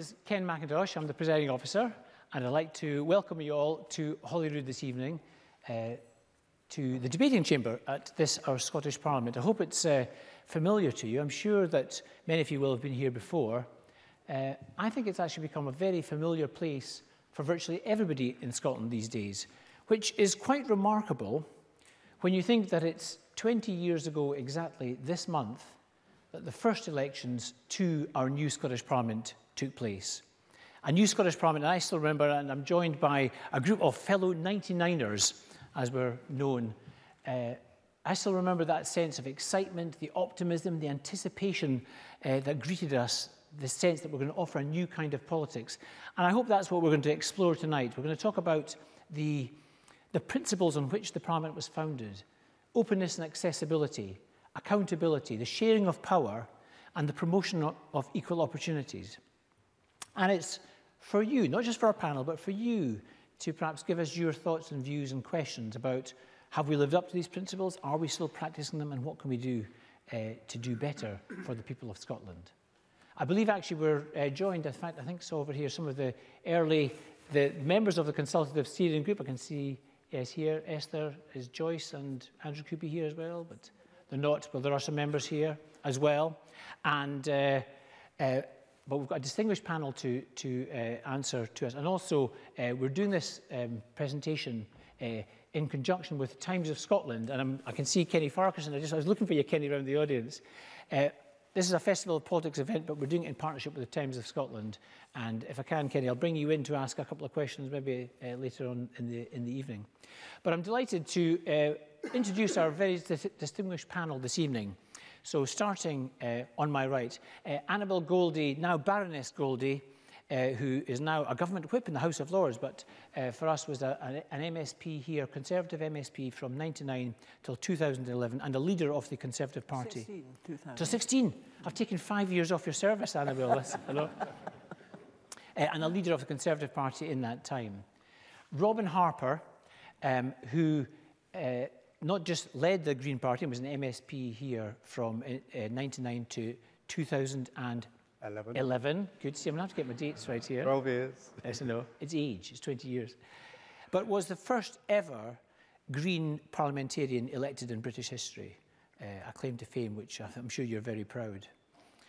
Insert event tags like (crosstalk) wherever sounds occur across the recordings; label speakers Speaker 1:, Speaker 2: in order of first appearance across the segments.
Speaker 1: is Ken McIntosh. I'm the presiding officer, and I'd like to welcome you all to Holyrood this evening, uh, to the debating chamber at this, our Scottish Parliament. I hope it's uh, familiar to you. I'm sure that many of you will have been here before. Uh, I think it's actually become a very familiar place for virtually everybody in Scotland these days, which is quite remarkable when you think that it's 20 years ago exactly this month that the first elections to our new Scottish Parliament took place. A new Scottish Parliament, I still remember, and I'm joined by a group of fellow 99ers, as we're known. Uh, I still remember that sense of excitement, the optimism, the anticipation uh, that greeted us, the sense that we're going to offer a new kind of politics. And I hope that's what we're going to explore tonight. We're going to talk about the, the principles on which the Parliament was founded openness and accessibility, accountability, the sharing of power, and the promotion of equal opportunities. And it's for you, not just for our panel, but for you to perhaps give us your thoughts and views and questions about have we lived up to these principles? Are we still practicing them? And what can we do uh, to do better for the people of Scotland? I believe actually we're uh, joined, in fact, I think so over here, some of the early, the members of the consultative steering group. I can see, yes, here, Esther, is Joyce and Andrew be here as well, but they're not, but there are some members here as well. And uh, uh, but we've got a distinguished panel to, to uh, answer to us. And also, uh, we're doing this um, presentation uh, in conjunction with Times of Scotland. And I'm, I can see Kenny Farquharson. I, just, I was looking for you, Kenny, around the audience. Uh, this is a Festival of Politics event, but we're doing it in partnership with the Times of Scotland. And if I can, Kenny, I'll bring you in to ask a couple of questions maybe uh, later on in the, in the evening. But I'm delighted to uh, introduce our very distinguished panel this evening. So starting uh, on my right, uh, Annabel Goldie, now Baroness Goldie, uh, who is now a government whip in the House of Lords, but uh, for us was a, an MSP here, Conservative MSP from 99 till 2011, and a leader of the Conservative Party.
Speaker 2: 16, 2000.
Speaker 1: Till 16. I've taken five years off your service, Annabel. Hello. Uh, and a leader of the Conservative Party in that time. Robin Harper, um, who uh, not just led the Green Party and was an MSP here from uh, uh 99 to 2011. 11. Good. See, I'm going to have to get my dates right here.
Speaker 3: 12 years.
Speaker 1: Yes, I know. It's age. It's 20 years. But was the first ever Green parliamentarian elected in British history. Uh, a claim to fame, which I'm sure you're very proud.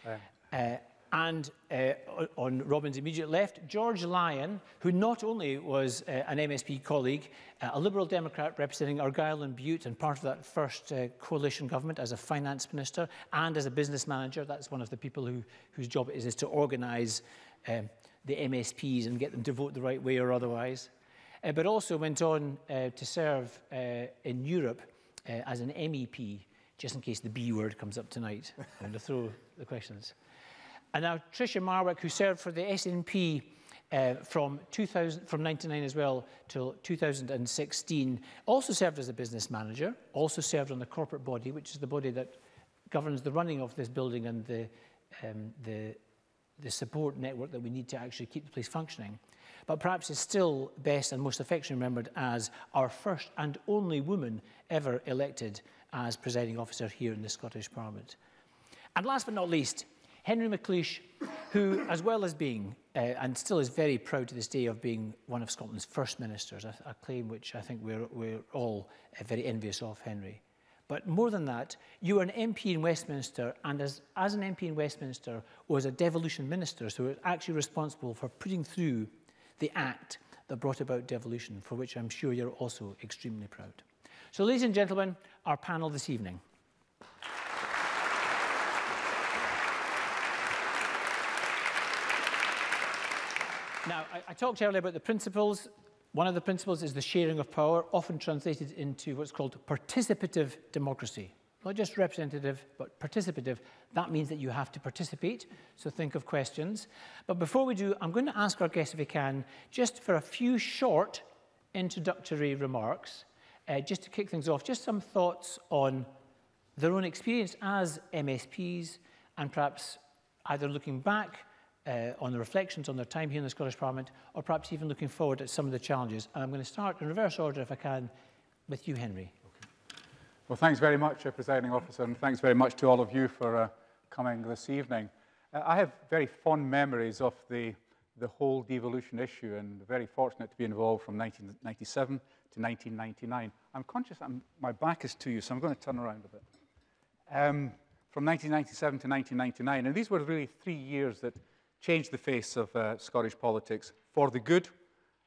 Speaker 1: Yeah. Uh, and uh, on Robin's immediate left, George Lyon, who not only was uh, an MSP colleague, uh, a Liberal Democrat representing Argyll and Bute and part of that first uh, coalition government as a finance minister and as a business manager. That's one of the people who, whose job it is, is to organise um, the MSPs and get them to vote the right way or otherwise. Uh, but also went on uh, to serve in Europe as an MEP, just in case the B word comes up tonight. I'm going to throw the questions. And now Tricia Marwick, who served for the SNP uh, from 2000, from 99 as well till 2016, also served as a business manager, also served on the corporate body, which is the body that governs the running of this building and the, um, the, the support network that we need to actually keep the place functioning. But perhaps is still best and most affectionately remembered as our first and only woman ever elected as presiding officer here in the Scottish Parliament. And last but not least, Henry McLeish, who, as well as being, uh, and still is very proud to this day of being one of Scotland's first ministers, a, a claim which I think we're, we're all uh, very envious of, Henry. But more than that, you were an MP in Westminster, and as, as an MP in Westminster, was a devolution minister, so was actually responsible for putting through the act that brought about devolution, for which I'm sure you're also extremely proud. So, ladies and gentlemen, our panel this evening. Now, I, I talked earlier about the principles. One of the principles is the sharing of power, often translated into what's called participative democracy. Not just representative, but participative. That means that you have to participate, so think of questions. But before we do, I'm going to ask our guests, if we can, just for a few short introductory remarks, uh, just to kick things off, just some thoughts on their own experience as MSPs and perhaps either looking back uh, on the reflections on their time here in the Scottish Parliament, or perhaps even looking forward at some of the challenges. And I'm going to start in reverse order, if I can, with you, Henry.
Speaker 3: Okay. Well, thanks very much, uh, Presiding Officer, and thanks very much to all of you for uh, coming this evening.
Speaker 2: Uh, I have very fond memories of the, the whole devolution issue and very fortunate to be involved from 1997 to 1999. I'm conscious I'm, my back is to you, so I'm going to turn around a bit. Um, from 1997 to 1999, and these were really three years that changed the face of uh, Scottish politics for the good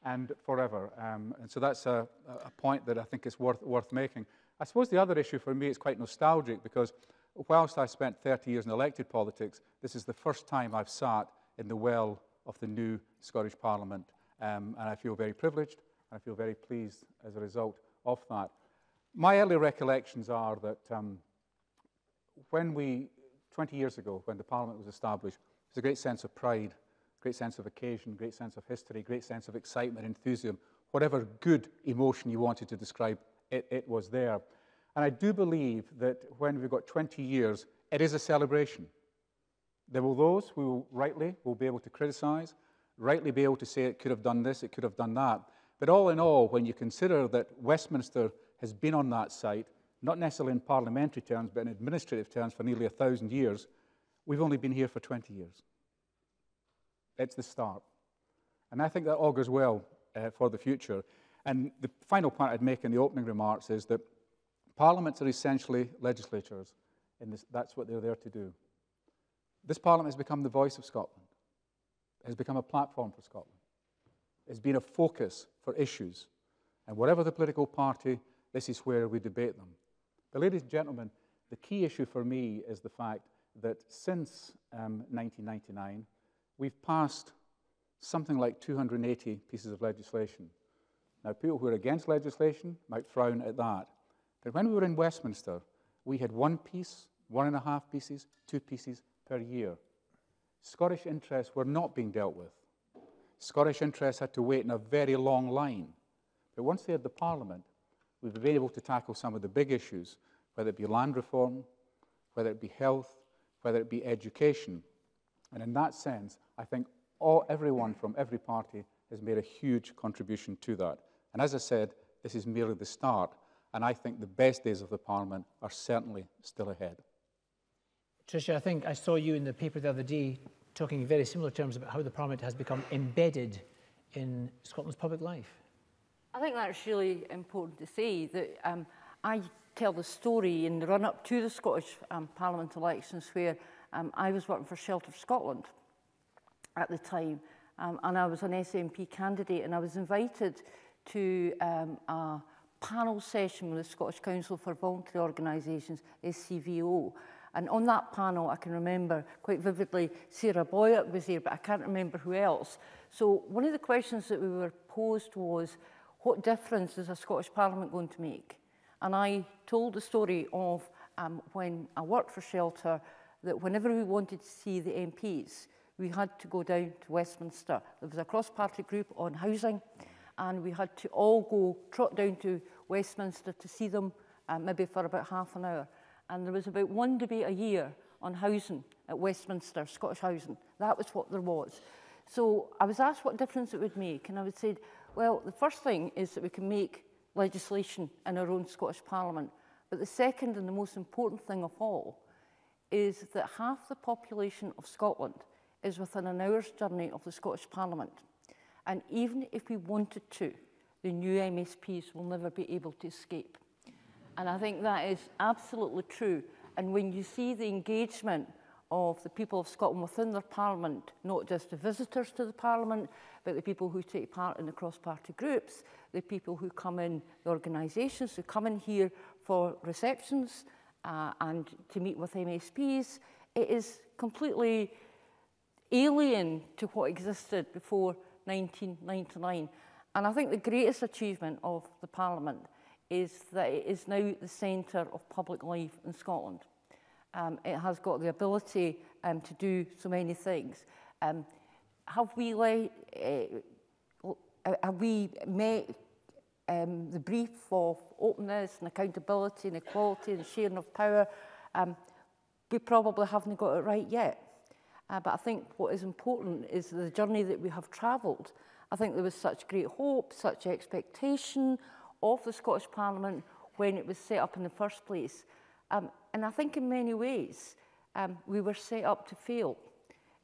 Speaker 2: and forever. Um, and so that's a, a point that I think is worth, worth making. I suppose the other issue for me is quite nostalgic because whilst I spent 30 years in elected politics, this is the first time I've sat in the well of the new Scottish Parliament. Um, and I feel very privileged and I feel very pleased as a result of that. My early recollections are that um, when we, 20 years ago, when the Parliament was established, there was a great sense of pride, great sense of occasion, great sense of history, great sense of excitement, enthusiasm, whatever good emotion you wanted to describe, it, it was there. And I do believe that when we've got 20 years, it is a celebration. There will those who rightly will be able to criticize, rightly be able to say it could have done this, it could have done that. But all in all, when you consider that Westminster has been on that site, not necessarily in parliamentary terms, but in administrative terms for nearly a thousand years, we've only been here for 20 years. It's the start. And I think that augurs well uh, for the future. And the final point I'd make in the opening remarks is that parliaments are essentially legislatures, and that's what they're there to do. This parliament has become the voice of Scotland, it has become a platform for Scotland, it's been a focus for issues. And whatever the political party, this is where we debate them. But, ladies and gentlemen, the key issue for me is the fact that since um, 1999, we've passed something like 280 pieces of legislation. Now, people who are against legislation might frown at that. But when we were in Westminster, we had one piece, one and a half pieces, two pieces per year. Scottish interests were not being dealt with. Scottish interests had to wait in a very long line. But once they had the Parliament, we've been able to tackle some of the big issues, whether it be land reform, whether it be health, whether it be education. And in that sense, I think all, everyone from every party has made a huge contribution to that. And as I said, this is merely the start. And I think the best days of the Parliament are certainly still ahead.
Speaker 1: Tricia, I think I saw you in the paper the other day talking in very similar terms about how the Parliament has become embedded in Scotland's public life.
Speaker 3: I think that's really important to say that um, I tell the story in the run-up to the Scottish um, Parliament elections where um, I was working for Shelter Scotland at the time um, and I was an SNP candidate and I was invited to um, a panel session with the Scottish Council for Voluntary Organisations, SCVO, And on that panel, I can remember quite vividly Sarah Boyack was there, but I can't remember who else. So one of the questions that we were posed was, what difference is a Scottish Parliament going to make? And I told the story of um, when I worked for Shelter, that whenever we wanted to see the MPs, we had to go down to Westminster. There was a cross-party group on housing, and we had to all go trot down to Westminster to see them, uh, maybe for about half an hour and there was about one debate a year on housing at Westminster, Scottish housing. That was what there was. So I was asked what difference it would make, and I would say, well, the first thing is that we can make legislation in our own Scottish Parliament. But the second and the most important thing of all is that half the population of Scotland is within an hour's journey of the Scottish Parliament. And even if we wanted to, the new MSPs will never be able to escape. And I think that is absolutely true. And when you see the engagement of the people of Scotland within their parliament, not just the visitors to the parliament, but the people who take part in the cross-party groups, the people who come in, the organisations who come in here for receptions uh, and to meet with MSPs, it is completely alien to what existed before 1999. And I think the greatest achievement of the Parliament is that it is now the centre of public life in Scotland. um, it has got the ability um, to do so many things. Um, have we, uh, have we met um, the brief of openness and accountability and equality and sharing of power? Um, we probably haven't got it right yet. Uh, but I think what is important is the journey that we have travelled. I think there was such great hope, such expectation of the Scottish Parliament when it was set up in the first place. Um, and I think in many ways um, we were set up to fail.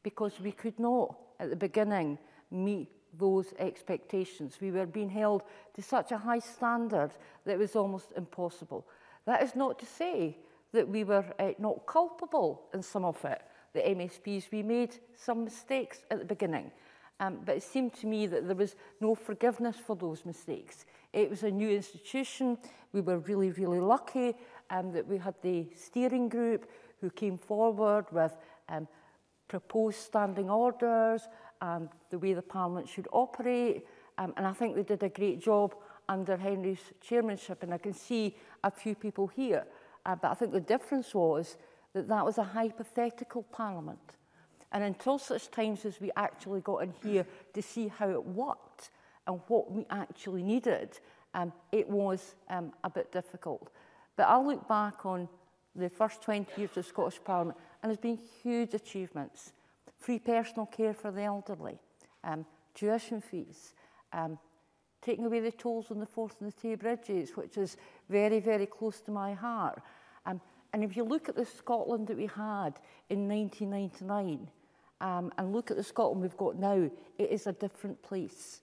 Speaker 3: because we could not, at the beginning, meet those expectations. We were being held to such a high standard that it was almost impossible. That is not to say that we were uh, not culpable in some of it. The MSPs, we made some mistakes at the beginning. Um, but it seemed to me that there was no forgiveness for those mistakes. It was a new institution. We were really, really lucky um, that we had the steering group who came forward with um, proposed standing orders and the way the Parliament should operate. Um, and I think they did a great job under Henry's chairmanship. And I can see a few people here. Uh, but I think the difference was that that was a hypothetical Parliament. And until such times as we actually got in here to see how it worked and what we actually needed, um, it was um, a bit difficult. But I look back on the first 20 years of Scottish Parliament and there's been huge achievements. Free personal care for the elderly, um, tuition fees, um, taking away the tolls on the Forth and the Tay bridges, which is very, very close to my heart. Um, and if you look at the Scotland that we had in 1999 um, and look at the Scotland we've got now, it is a different place.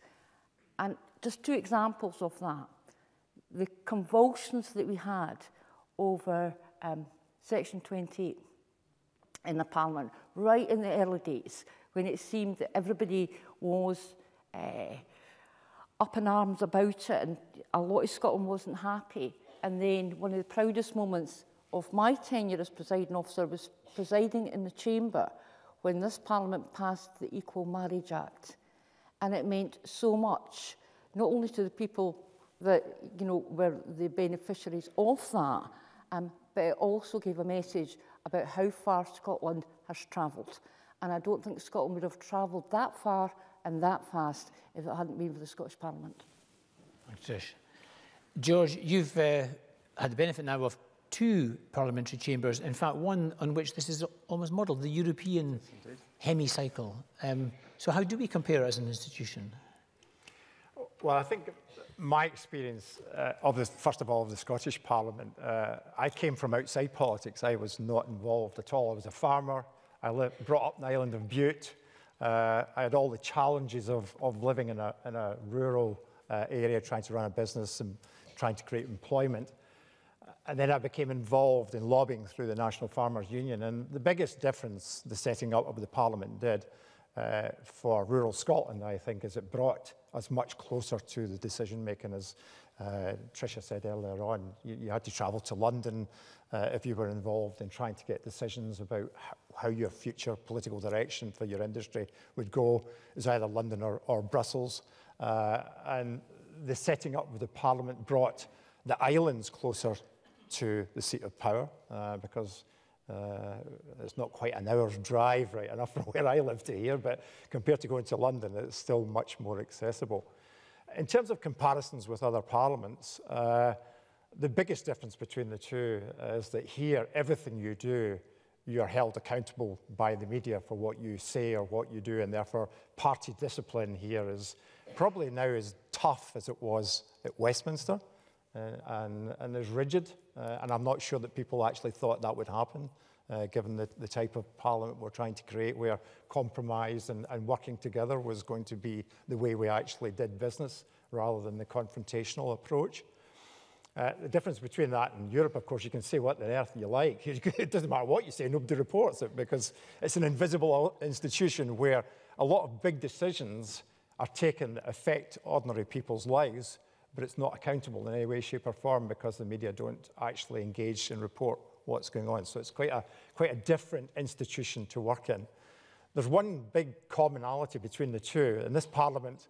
Speaker 3: And just two examples of that. the convulsions that we had over um, Section 28 in the Parliament, right in the early days, when it seemed that everybody was uh, up in arms about it and a lot of Scotland wasn't happy. And then one of the proudest moments of my tenure as presiding officer was presiding in the chamber when this parliament passed the Equal Marriage Act. And it meant so much, not only to the people that you know, were the beneficiaries of that, um, but it also gave a message about how far Scotland has travelled. And I don't think Scotland would have travelled that far and that fast if it hadn't been for the Scottish Parliament.
Speaker 1: Thanks, Trish. George, you've uh, had the benefit now of two parliamentary chambers, in fact one on which this is almost modelled, the European hemicycle. Um, so how do we compare as an institution?
Speaker 4: Well, I think my experience uh, of the, first of all, of the Scottish Parliament, uh, I came from outside politics. I was not involved at all. I was a farmer. I lived, brought up in the island of Bute. Uh, I had all the challenges of, of living in a, in a rural uh, area, trying to run a business and trying to create employment. And then I became involved in lobbying through the National Farmers Union. And the biggest difference the setting up of the Parliament did uh, for rural Scotland, I think, is it brought us much closer to the decision making, as uh, Tricia said earlier on. You, you had to travel to London uh, if you were involved in trying to get decisions about how your future political direction for your industry would go, is either London or, or Brussels. Uh, and the setting up of the Parliament brought the islands closer to the seat of power uh, because uh, it's not quite an hour's drive, right enough from (laughs) where I live to here, but compared to going to London, it's still much more accessible. In terms of comparisons with other parliaments, uh, the biggest difference between the two is that here, everything you do, you are held accountable by the media for what you say or what you do, and therefore party discipline here is probably now as tough as it was at Westminster and, and as rigid. Uh, and I'm not sure that people actually thought that would happen, uh, given the, the type of parliament we're trying to create, where compromise and, and working together was going to be the way we actually did business rather than the confrontational approach. Uh, the difference between that and Europe, of course, you can say what on earth you like. (laughs) it doesn't matter what you say, nobody reports it because it's an invisible institution where a lot of big decisions are taken that affect ordinary people's lives but it's not accountable in any way, shape or form because the media don't actually engage and report what's going on. So it's quite a, quite a different institution to work in. There's one big commonality between the two. In this parliament,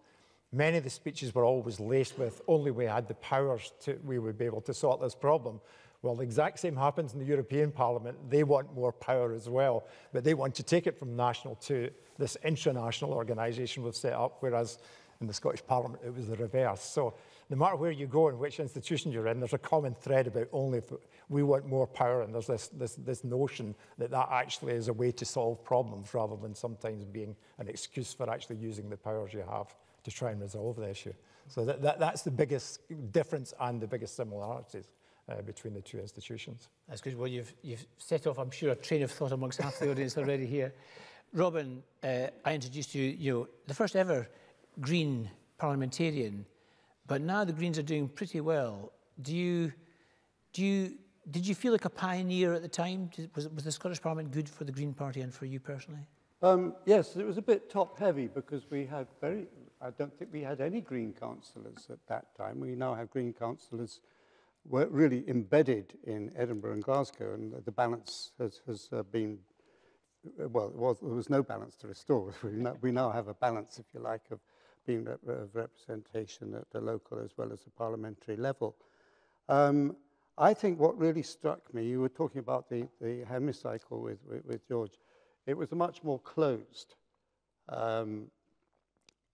Speaker 4: many of the speeches were always laced with only we had the powers to, we would be able to sort this problem. Well, the exact same happens in the European Parliament. They want more power as well, but they want to take it from national to this international organisation we've set up, whereas in the Scottish Parliament it was the reverse. So no matter where you go and which institution you're in, there's a common thread about only if we want more power, and there's this, this, this notion that that actually is a way to solve problems rather than sometimes being an excuse for actually using the powers you have to try and resolve the issue. So that, that, that's the biggest difference and the biggest similarities. Uh, between the two institutions.
Speaker 1: That's good. Well, you've, you've set off, I'm sure, a train of thought amongst half the audience already here. Robin, uh, I introduced you, you know, the first ever Green parliamentarian, but now the Greens are doing pretty well. Do you, do you, did you feel like a pioneer at the time? Did, was, was the Scottish Parliament good for the Green Party and for you personally?
Speaker 5: Um, yes, it was a bit top heavy because we had very, I don't think we had any Green councillors at that time. We now have Green councillors were really embedded in Edinburgh and Glasgow, and the balance has, has uh, been, well, was, there was no balance to restore. (laughs) We now, we now have a balance, if you like, of being rep of representation at the local as well as the parliamentary level. Um, I think what really struck me, you were talking about the, the hemicycle with, with, with George, it was a much more closed um,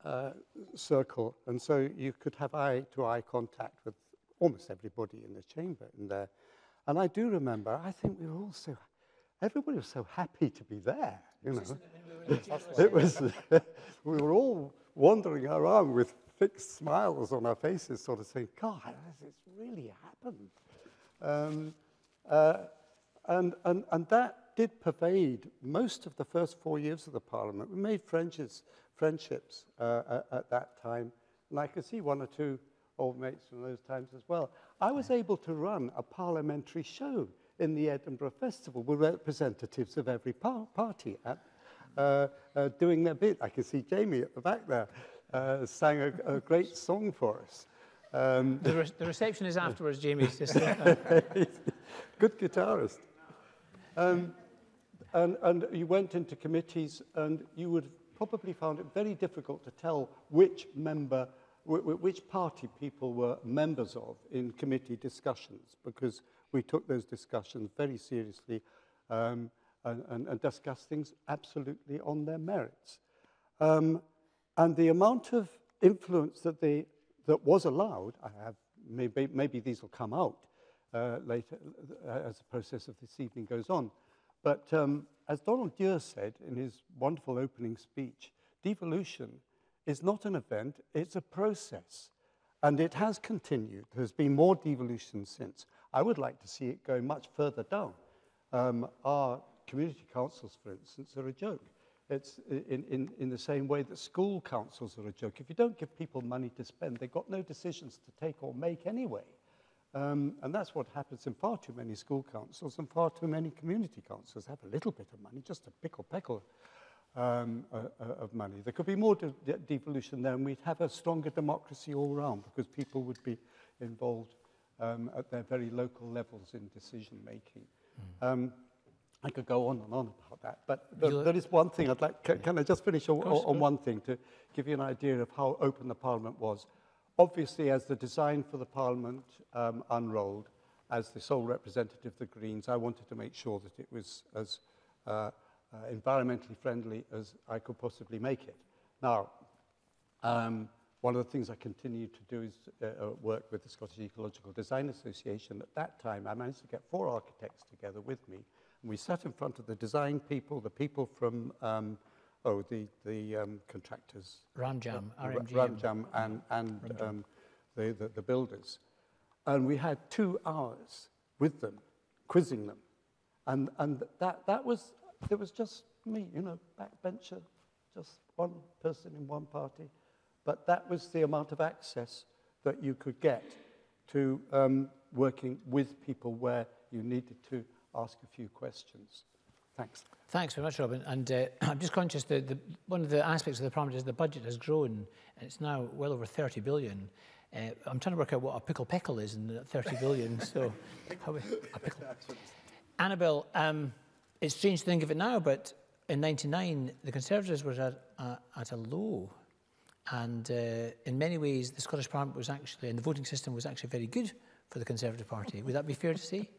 Speaker 5: uh, circle, and so you could have eye-to-eye -eye contact with almost everybody in the chamber in there. And I do remember, I think we were all so, everybody was so happy to be there, you know. it was, (laughs) (laughs) we were all wandering around with fixed smiles on our faces, sort of saying, God, it's really happened. Um, uh, and, and, and that did pervade most of the first four years of the Parliament. We made friendships, friendships uh, at, at that time, and I could see one or two old mates from those times as well. I was able to run a parliamentary show in the Edinburgh Festival with representatives of every par party at, doing their bit. I can see Jamie at the back there uh, sang a, a great song for us.
Speaker 1: Um, the, re the reception is afterwards, Jamie. (laughs)
Speaker 5: Good guitarist. Um, and, and you went into committees and you would probably found it very difficult to tell which member which party people were members of in committee discussions, because we took those discussions very seriously um, and, and, and discussed things absolutely on their merits. Um, and the amount of influence that, they, that was allowed, I have, maybe, maybe these will come out uh, later uh, as the process of this evening goes on. But um, as Donald Dewar said in his wonderful opening speech, devolution is not an event, it's a process. And it has continued. There's been more devolution since. I would like to see it go much further down. Um, our community councils, for instance, are a joke. It's in, in, in the same way that school councils are a joke. If you don't give people money to spend, they've got no decisions to take or make anyway. Um, and that's what happens in far too many school councils and far too many community councils have a little bit of money, just a pickle peckle um, uh, uh, of money. There could be more de devolution there, and we'd have a stronger democracy all round because people would be involved um, at their very local levels in decision making. Mm. Um, I could go on and on about that, but there, there is one thing I'd like. Can, can I just finish on, course, on one thing to give you an idea of how open the Parliament was? Obviously, as the design for the Parliament um, unrolled, as the sole representative of the Greens, I wanted to make sure that it was as uh, uh, environmentally friendly as I could possibly make it. Now, um, one of the things I continued to do is uh, uh, work with the Scottish Ecological Design Association. At that time, I managed to get four architects together with me, we sat in front of the design people, the people from, um, oh, the, the um, contractors.
Speaker 1: Ramjam, uh, RMJM.
Speaker 5: Ramjam and, and um, the, the, the builders. And we had two hours with them, quizzing them. And, and that, that was it was just me, you know, backbencher, just one person in one party. But that was the amount of access that you could get to um, working with people where you needed to ask a few questions. Thanks.
Speaker 1: Thanks very much, Robin. And uh, (clears throat) I'm just conscious that the, one of the aspects of the problem is the budget has grown, and it's now well over 30 billion. Uh, I'm trying to work out what a pickle peckle is in 30 billion. (laughs) So, how we, a pickle. (laughs) Annabel, um, it's strange to think of it now, but in 99, the Conservatives were at, uh, at a low. And uh, in many ways, the Scottish Parliament was actually, and the voting system was actually very good for the Conservative Party. Would that be fair to say?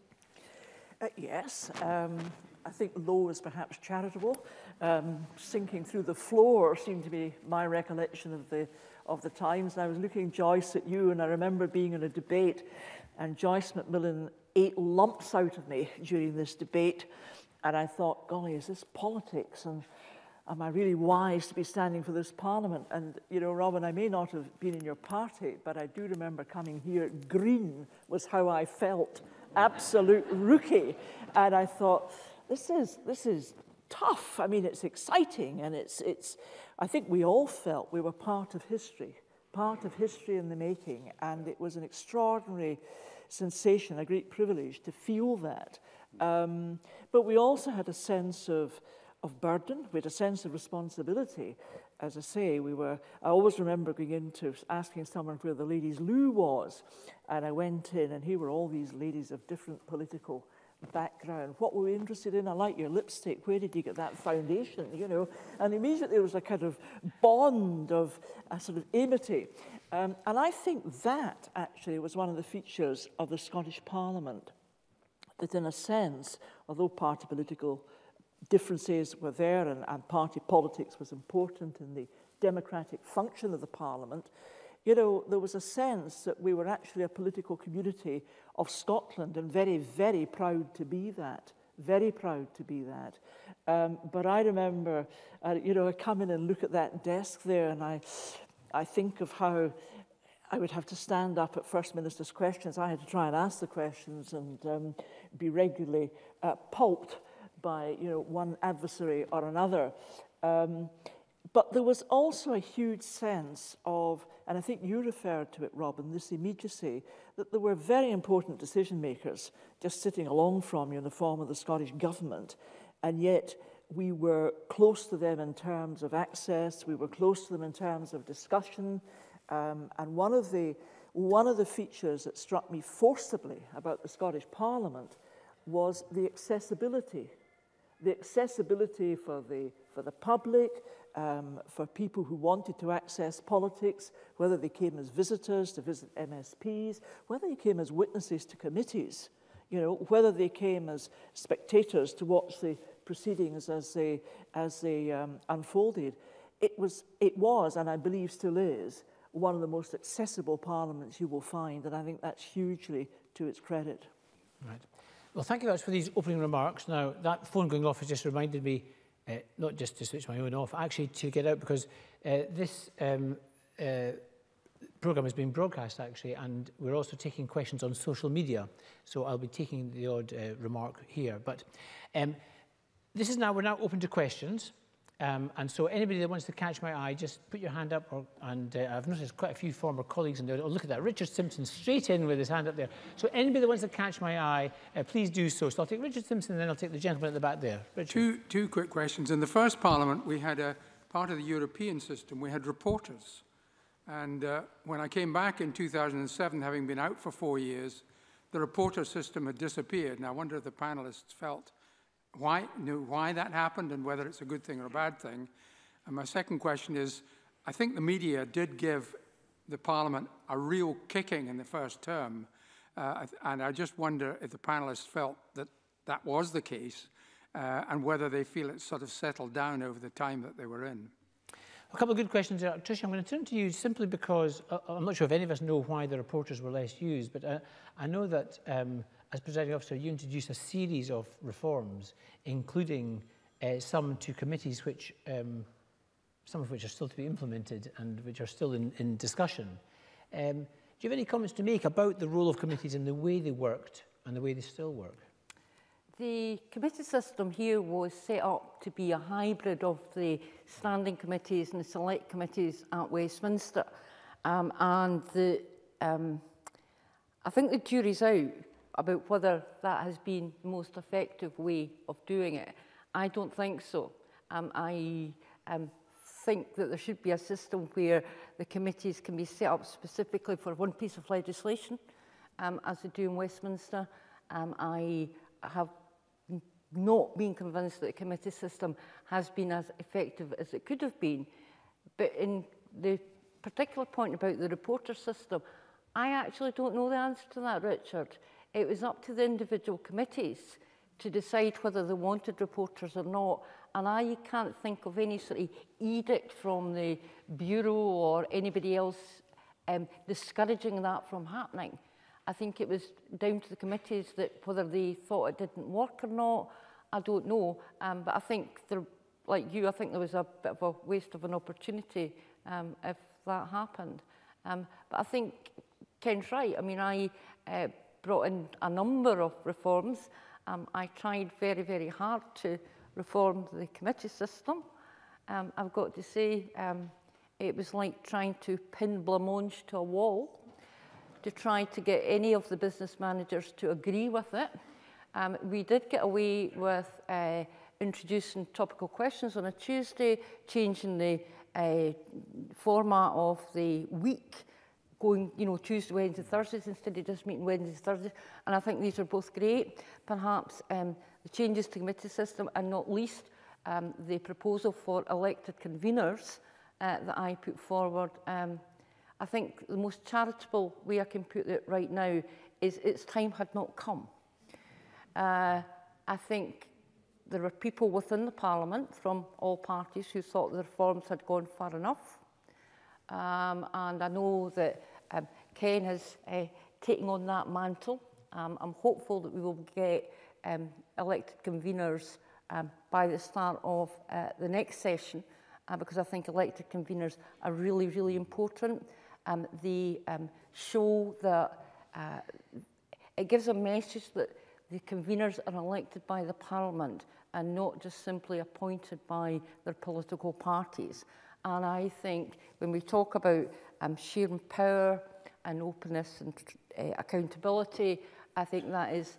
Speaker 6: Uh, yes. Um, I think low is perhaps charitable. Um, sinking through the floor seemed to be my recollection of the, of the times. And I was looking, Joyce, at you, and I remember being in a debate, and Joyce McMillan ate lumps out of me during this debate. And I thought, golly, is this politics? And am I really wise to be standing for this parliament? And, you know, Robin, I may not have been in your party, but I do remember coming here. Green was how I felt, absolute rookie. And I thought, this is, this is tough. I mean, it's exciting and it's, it's, I think we all felt we were part of history, part of history in the making. And it was an extraordinary sensation, a great privilege to feel that. Um, but we also had a sense of, of burden, had a sense of responsibility. As I say, we were, I always remember going into asking someone where the ladies' loo was. And I went in, and here were all these ladies of different political background. What were we interested in? I like your lipstick. Where did you get that foundation? You know, and immediately there was a kind of bond of a sort of amity. Um, and I think that actually was one of the features of the Scottish Parliament. That in a sense, although party political differences were there and, and party politics was important in the democratic function of the Parliament, you know, there was a sense that we were actually a political community of Scotland and very, very proud to be that. Very proud to be that. Um, but I remember, uh, you know, I come in and look at that desk there and I, I think of how I would have to stand up at First Minister's questions. I had to try and ask the questions and um, be regularly uh, pulped by, you know, one adversary or another. Um, but there was also a huge sense of, and I think you referred to it, Robin, this immediacy, that there were very important decision makers just sitting along from you in the form of the Scottish Government, and yet we were close to them in terms of access, we were close to them in terms of discussion, um, and one of, the, one of the features that struck me forcibly about the Scottish Parliament was the accessibility. The accessibility for the, for the public, um, for people who wanted to access politics, whether they came as visitors to visit MSPs, whether they came as witnesses to committees, you know, whether they came as spectators to watch the proceedings as they, as they um, unfolded. It was, it was, and I believe still is, one of the most accessible parliaments you will find, and I think that's hugely to its credit.
Speaker 1: Right. Well, thank you very much for these opening remarks. Now, that phone going off has just reminded me, uh, not just to switch my own off, actually to get out because uh, this um, uh, programme has been broadcast actually and we're also taking questions on social media. So I'll be taking the odd uh, remark here. But um, this is now, we're now open to questions. Um, and so anybody that wants to catch my eye, just put your hand up. Or, and uh, I've noticed quite a few former colleagues in there. Oh, look at that. Richard Simpson straight in with his hand up there. So anybody that wants to catch my eye, uh, please do so. So I'll take Richard Simpson and then I'll take the gentleman at the back there. Richard.
Speaker 7: Two, two quick questions. In the first parliament, we had a part of the European system. We had reporters. And uh, when I came back in 2007, having been out for four years, the reporter system had disappeared. And I wonder if the panelists felt why, knew why that happened and whether it's a good thing or a bad thing. And my second question is, I think the media did give the Parliament a real kicking in the first term, uh, and I just wonder if the panelists felt that that was the case, uh, and whether they feel it's sort of settled down over the time that they were in.
Speaker 1: A couple of good questions there. Tricia, I'm going to turn to you simply because uh, I'm not sure if any of us know why the reporters were less used, but uh, I know that um, as presiding officer, you introduced a series of reforms, including uh, some to committees which, um, some of which are still to be implemented and which are still in, in discussion. Um, do you have any comments to make about the role of committees and the way they worked and the way they still work?
Speaker 3: The committee system here was set up to be a hybrid of the standing committees and the select committees at Westminster. Um, and the, um, I think the jury's out about whether that has been the most effective way of doing it. I don't think so. Um, I um, think that there should be a system where the committees can be set up specifically for one piece of legislation, um, as they do in Westminster. Um, I have not been convinced that the committee system has been as effective as it could have been. But in the particular point about the reporter system, I actually don't know the answer to that, Richard. It was up to the individual committees to decide whether they wanted reporters or not. And I can't think of any sort of edict from the Bureau or anybody else um, discouraging that from happening. I think it was down to the committees that whether they thought it didn't work or not, I don't know. Um, but I think, there, like you, I think there was a bit of a waste of an opportunity um, if that happened. Um, but I think Ken's right. I mean, I uh, brought in a number of reforms. Um, I tried very, very hard to reform the committee system. Um, I've got to say, um, it was like trying to pin blancmange to a wall to try to get any of the business managers to agree with it. Um, we did get away with uh, introducing topical questions on a Tuesday, changing the uh, format of the week, going, you know, Tuesday, Wednesday, Thursdays instead of just meeting Wednesdays, Thursdays. And I think these are both great. Perhaps um, the changes to committee system and not least um, the proposal for elected conveners uh, that I put forward. Um, I think the most charitable way I can put it right now is its time had not come. Uh, I think there were people within the Parliament from all parties who thought the reforms had gone far enough. Um, and I know that um, Ken has uh, taken on that mantle. Um, I'm hopeful that we will get um, elected conveners um, by the start of uh, the next session uh, because I think elected conveners are really, really important. Um, they um, show that uh, it gives a message that the conveners are elected by the Parliament and not just simply appointed by their political parties. And I think when we talk about um, sharing power and openness and uh, accountability, I think that is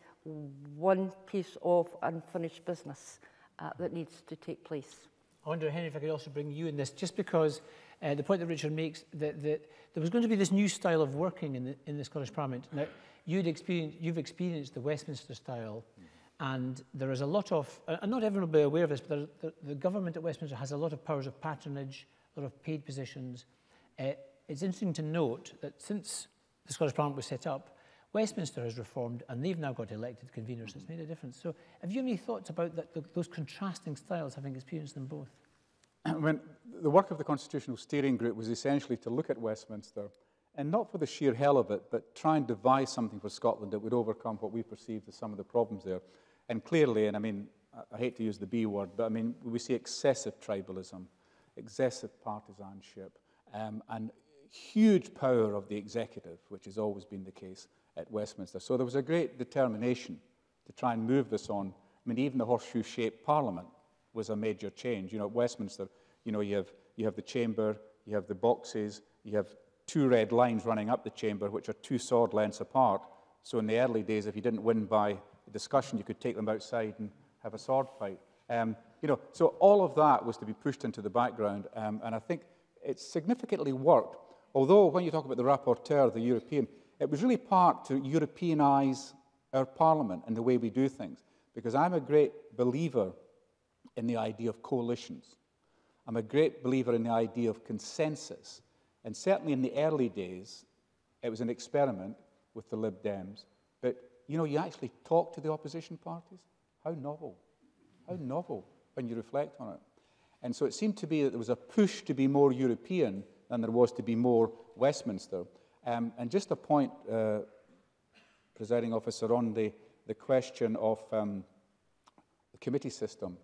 Speaker 3: one piece of unfinished business uh, that needs to take place.
Speaker 1: I wonder, Henry, if I could also bring you in this, just because uh, the point that Richard makes, that, that there was going to be this new style of working in the, in the Scottish Parliament. Now, you'd experience, you've experienced the Westminster style, and there is a lot of, and not everyone will be aware of this, but there, the, the government at Westminster has a lot of powers of patronage, lot of paid positions. Uh, it's interesting to note that since the Scottish Parliament was set up, Westminster has reformed and they've now got elected conveners. It's made a difference. So have you any thoughts about that, the, those contrasting styles, having experienced them both? (clears throat)
Speaker 2: when the work of the Constitutional Steering Group was essentially to look at Westminster, and not for the sheer hell of it, but try and devise something for Scotland that would overcome what we perceived as some of the problems there. And clearly, and I mean, I hate to use the B word, but I mean, we see excessive tribalism, excessive partisanship, um, and huge power of the executive, which has always been the case at Westminster. So there was a great determination to try and move this on. I mean, even the horseshoe-shaped parliament was a major change. You know, at Westminster, you know, you have, you have the chamber, you have the boxes, you have two red lines running up the chamber, which are two sword lengths apart. So in the early days, if you didn't win by discussion, you could take them outside and have a sword fight. Um, you know, so all of that was to be pushed into the background, um, and I think it significantly worked. Although when you talk about the rapporteur, the European, it was really part to Europeanize our parliament and the way we do things. Because I'm a great believer in the idea of coalitions. I'm a great believer in the idea of consensus. And certainly in the early days, it was an experiment with the Lib Dems. But, you know, you actually talk to the opposition parties. How novel. How novel when you reflect on it. And so it seemed to be that there was a push to be more European than there was to be more Westminster. Um, and just a point, uh, presiding officer, on the, the question of um, the committee system.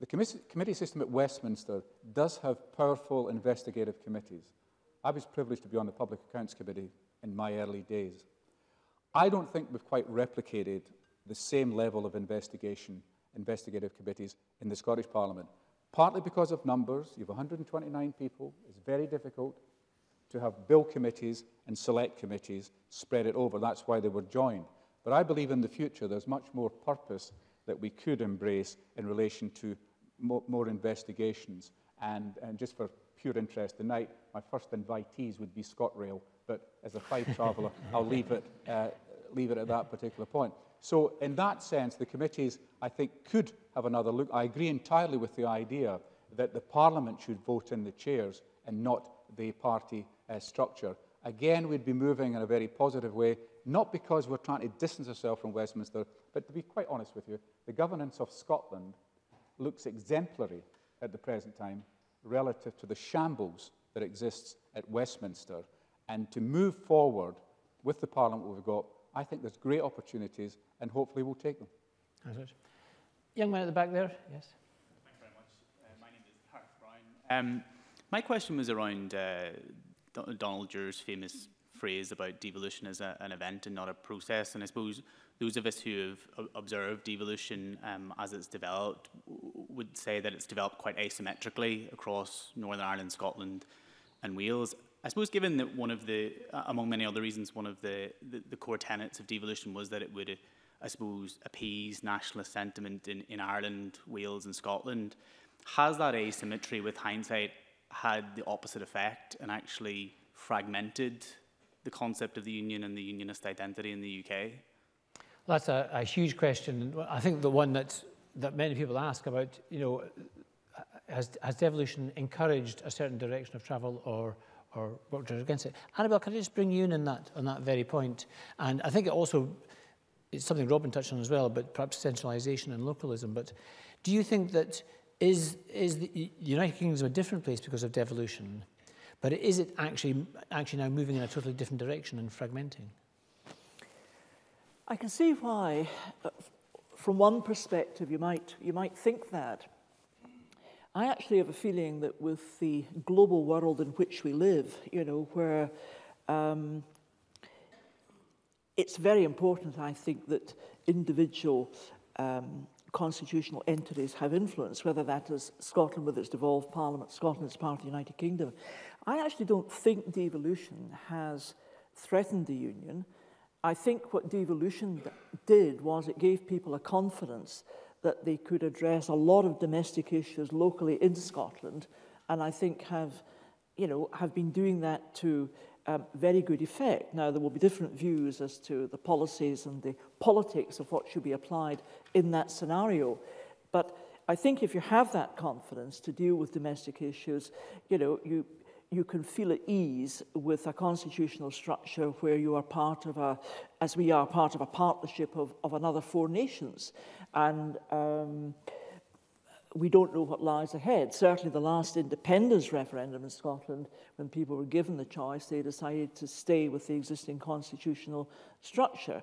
Speaker 2: The committee system at Westminster does have powerful investigative committees. I was privileged to be on the Public Accounts Committee in my early days. I don't think we've quite replicated the same level of investigation, investigative committees in the Scottish Parliament, partly because of numbers. You have 129 people. It's very difficult to have bill committees and select committees spread it over. That's why they were joined. But I believe in the future there's much more purpose that we could embrace in relation to more, more investigations. And, and just for pure interest tonight, my first invitees would be ScotRail, but as a Fife traveller, I'll leave it, uh, leave it at that particular point. So in that sense, the committees, I think, could have another look. I agree entirely with the idea that the Parliament should vote in the chairs and not the party uh, structure. Again, we'd be moving in a very positive way, not because we're trying to distance ourselves from Westminster, but to be quite honest with you, the governance of Scotland looks exemplary at the present time relative to the shambles that exists at Westminster. And to move forward with the Parliament we've got, I think there's great opportunities, and hopefully we'll take them.
Speaker 1: Young man at the back there, yes.
Speaker 8: Thanks very much. Uh, my name is Harris Brown. Um, my question was around uh, Donald Dewars' famous phrase about devolution as a, an event and not a process. And I suppose those of us who have observed devolution um, as it's developed would say that it's developed quite asymmetrically across Northern Ireland, Scotland and Wales. I suppose given that one of the, uh, among many other reasons, one of the, the, the core tenets of devolution was that it would, uh, I suppose, appease nationalist sentiment in, in Ireland, Wales and Scotland, has that asymmetry with hindsight had the opposite effect and actually fragmented the concept of the union and the unionist identity in the UK?
Speaker 1: That's a, a huge question. I think the one that, that many people ask about, you know, has, has devolution encouraged a certain direction of travel or, or worked against it? Annabel, can I just bring you in on that, on that very point? And I think it also, it's something Robin touched on as well, but perhaps centralisation and localism. But do you think that is, is the United Kingdom a different place because of devolution? But is it actually, actually now moving in a totally different direction and fragmenting?
Speaker 6: I can see why, uh, from one perspective, you might, you might think that. I actually have a feeling that with the global world in which we live, you know, where um, it's very important, I think, that individual um, constitutional entities have influence, whether that is Scotland with its devolved parliament, Scotland as part of the United Kingdom. I actually don't think devolution has threatened the union. I think what devolution did was it gave people a confidence that they could address a lot of domestic issues locally in Scotland, and I think have, you know, have been doing that to um, very good effect. Now, there will be different views as to the policies and the politics of what should be applied in that scenario, but I think if you have that confidence to deal with domestic issues, you know, you you can feel at ease with a constitutional structure where you are part of a, as we are part of a partnership of, of another four nations. And um, we don't know what lies ahead. Certainly the last independence referendum in Scotland, when people were given the choice, they decided to stay with the existing constitutional structure.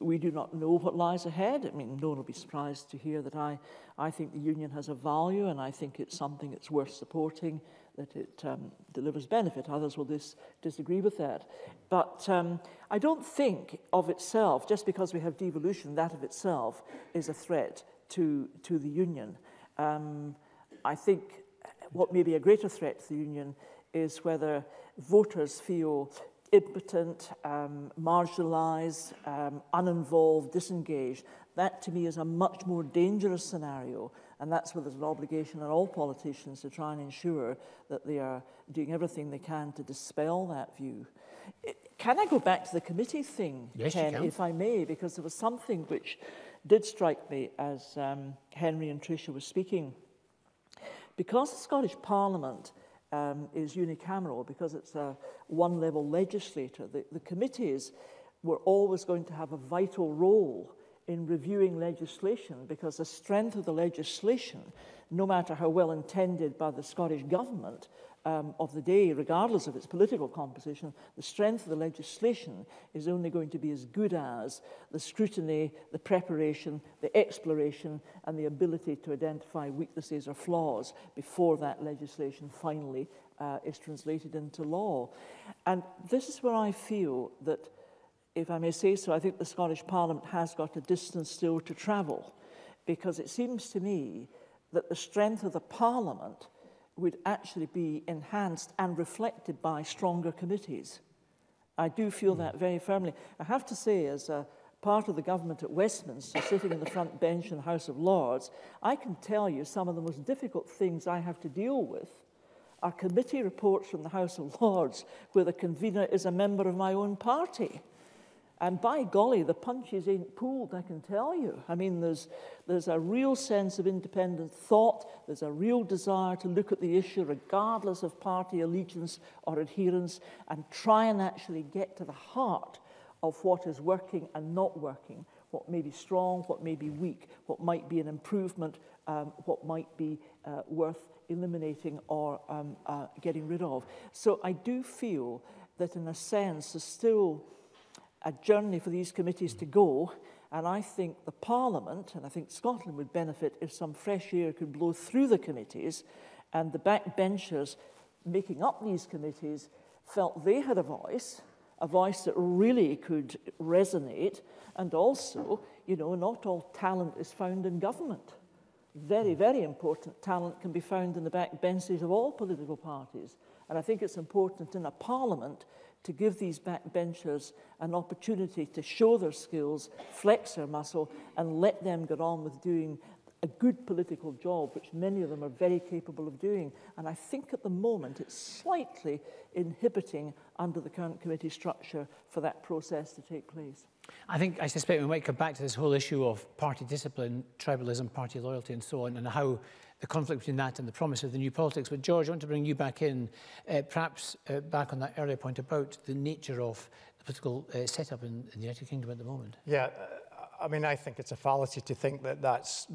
Speaker 6: We do not know what lies ahead. I mean, no one will be surprised to hear that I, I think the union has a value and I think it's something that's worth supporting, that it um, delivers benefit. Others will dis disagree with that. But um, I don't think of itself, just because we have devolution, that of itself is a threat to, to the union. Um, I think what may be a greater threat to the union is whether voters feel impotent, um, marginalised, um, uninvolved, disengaged. That to me is a much more dangerous scenario and that's where there's an obligation on all politicians to try and ensure that they are doing everything they can to dispel that view. Can I go back to the committee thing,
Speaker 1: yes,
Speaker 6: Ken, if I may, because there was something which did strike me as um, Henry and Tricia were speaking. Because the Scottish Parliament um, is unicameral, because it's a one-level legislator, the, the committees were always going to have a vital role in reviewing legislation because the strength of the legislation, no matter how well intended by the Scottish Government, um, of the day, regardless of its political composition, the strength of the legislation is only going to be as good as the scrutiny, the preparation, the exploration, and the ability to identify weaknesses or flaws before that legislation finally uh, is translated into law. And this is where I feel that, if I may say so, I think the Scottish Parliament has got a distance still to travel, because it seems to me that the strength of the Parliament would actually be enhanced and reflected by stronger committees. I do feel hmm. that very firmly. I have to say, as a part of the government at Westminster, sitting in the front bench in the House of Lords, I can tell you some of the most difficult things I have to deal with are committee reports from the House of Lords where the convener is a member of my own party. And by golly, the punches ain't pulled, I can tell you. I mean, there's, there's a real sense of independent thought. There's a real desire to look at the issue, regardless of party allegiance or adherence, and try and actually get to the heart of what is working and not working, what may be strong, what may be weak, what might be an improvement, um, what might be uh, worth eliminating or um, uh, getting rid of. So I do feel that, in a sense, there's still a journey for these committees to go. And I think the Parliament, and I think Scotland would benefit if some fresh air could blow through the committees and the backbenchers making up these committees felt they had a voice, a voice that really could resonate. And also, you know, not all talent is found in government. Very, very important talent can be found in the backbenches of all political parties. And I think it's important in a parliament to give these backbenchers an opportunity to show their skills, flex their muscle, and let them get on with doing a good political job, which many of them are very capable of doing. And I think at the moment it's slightly inhibiting under the current committee structure for that process to take place.
Speaker 1: I think I suspect we might come back to this whole issue of party discipline, tribalism, party loyalty and so on and how the conflict between that and the promise of the new politics. But George, I want to bring you back in, uh, perhaps uh, back on that earlier point about the nature of the political uh, setup in, in the United Kingdom at the moment.
Speaker 4: Yeah, uh, I mean, I think it's a fallacy to think that that's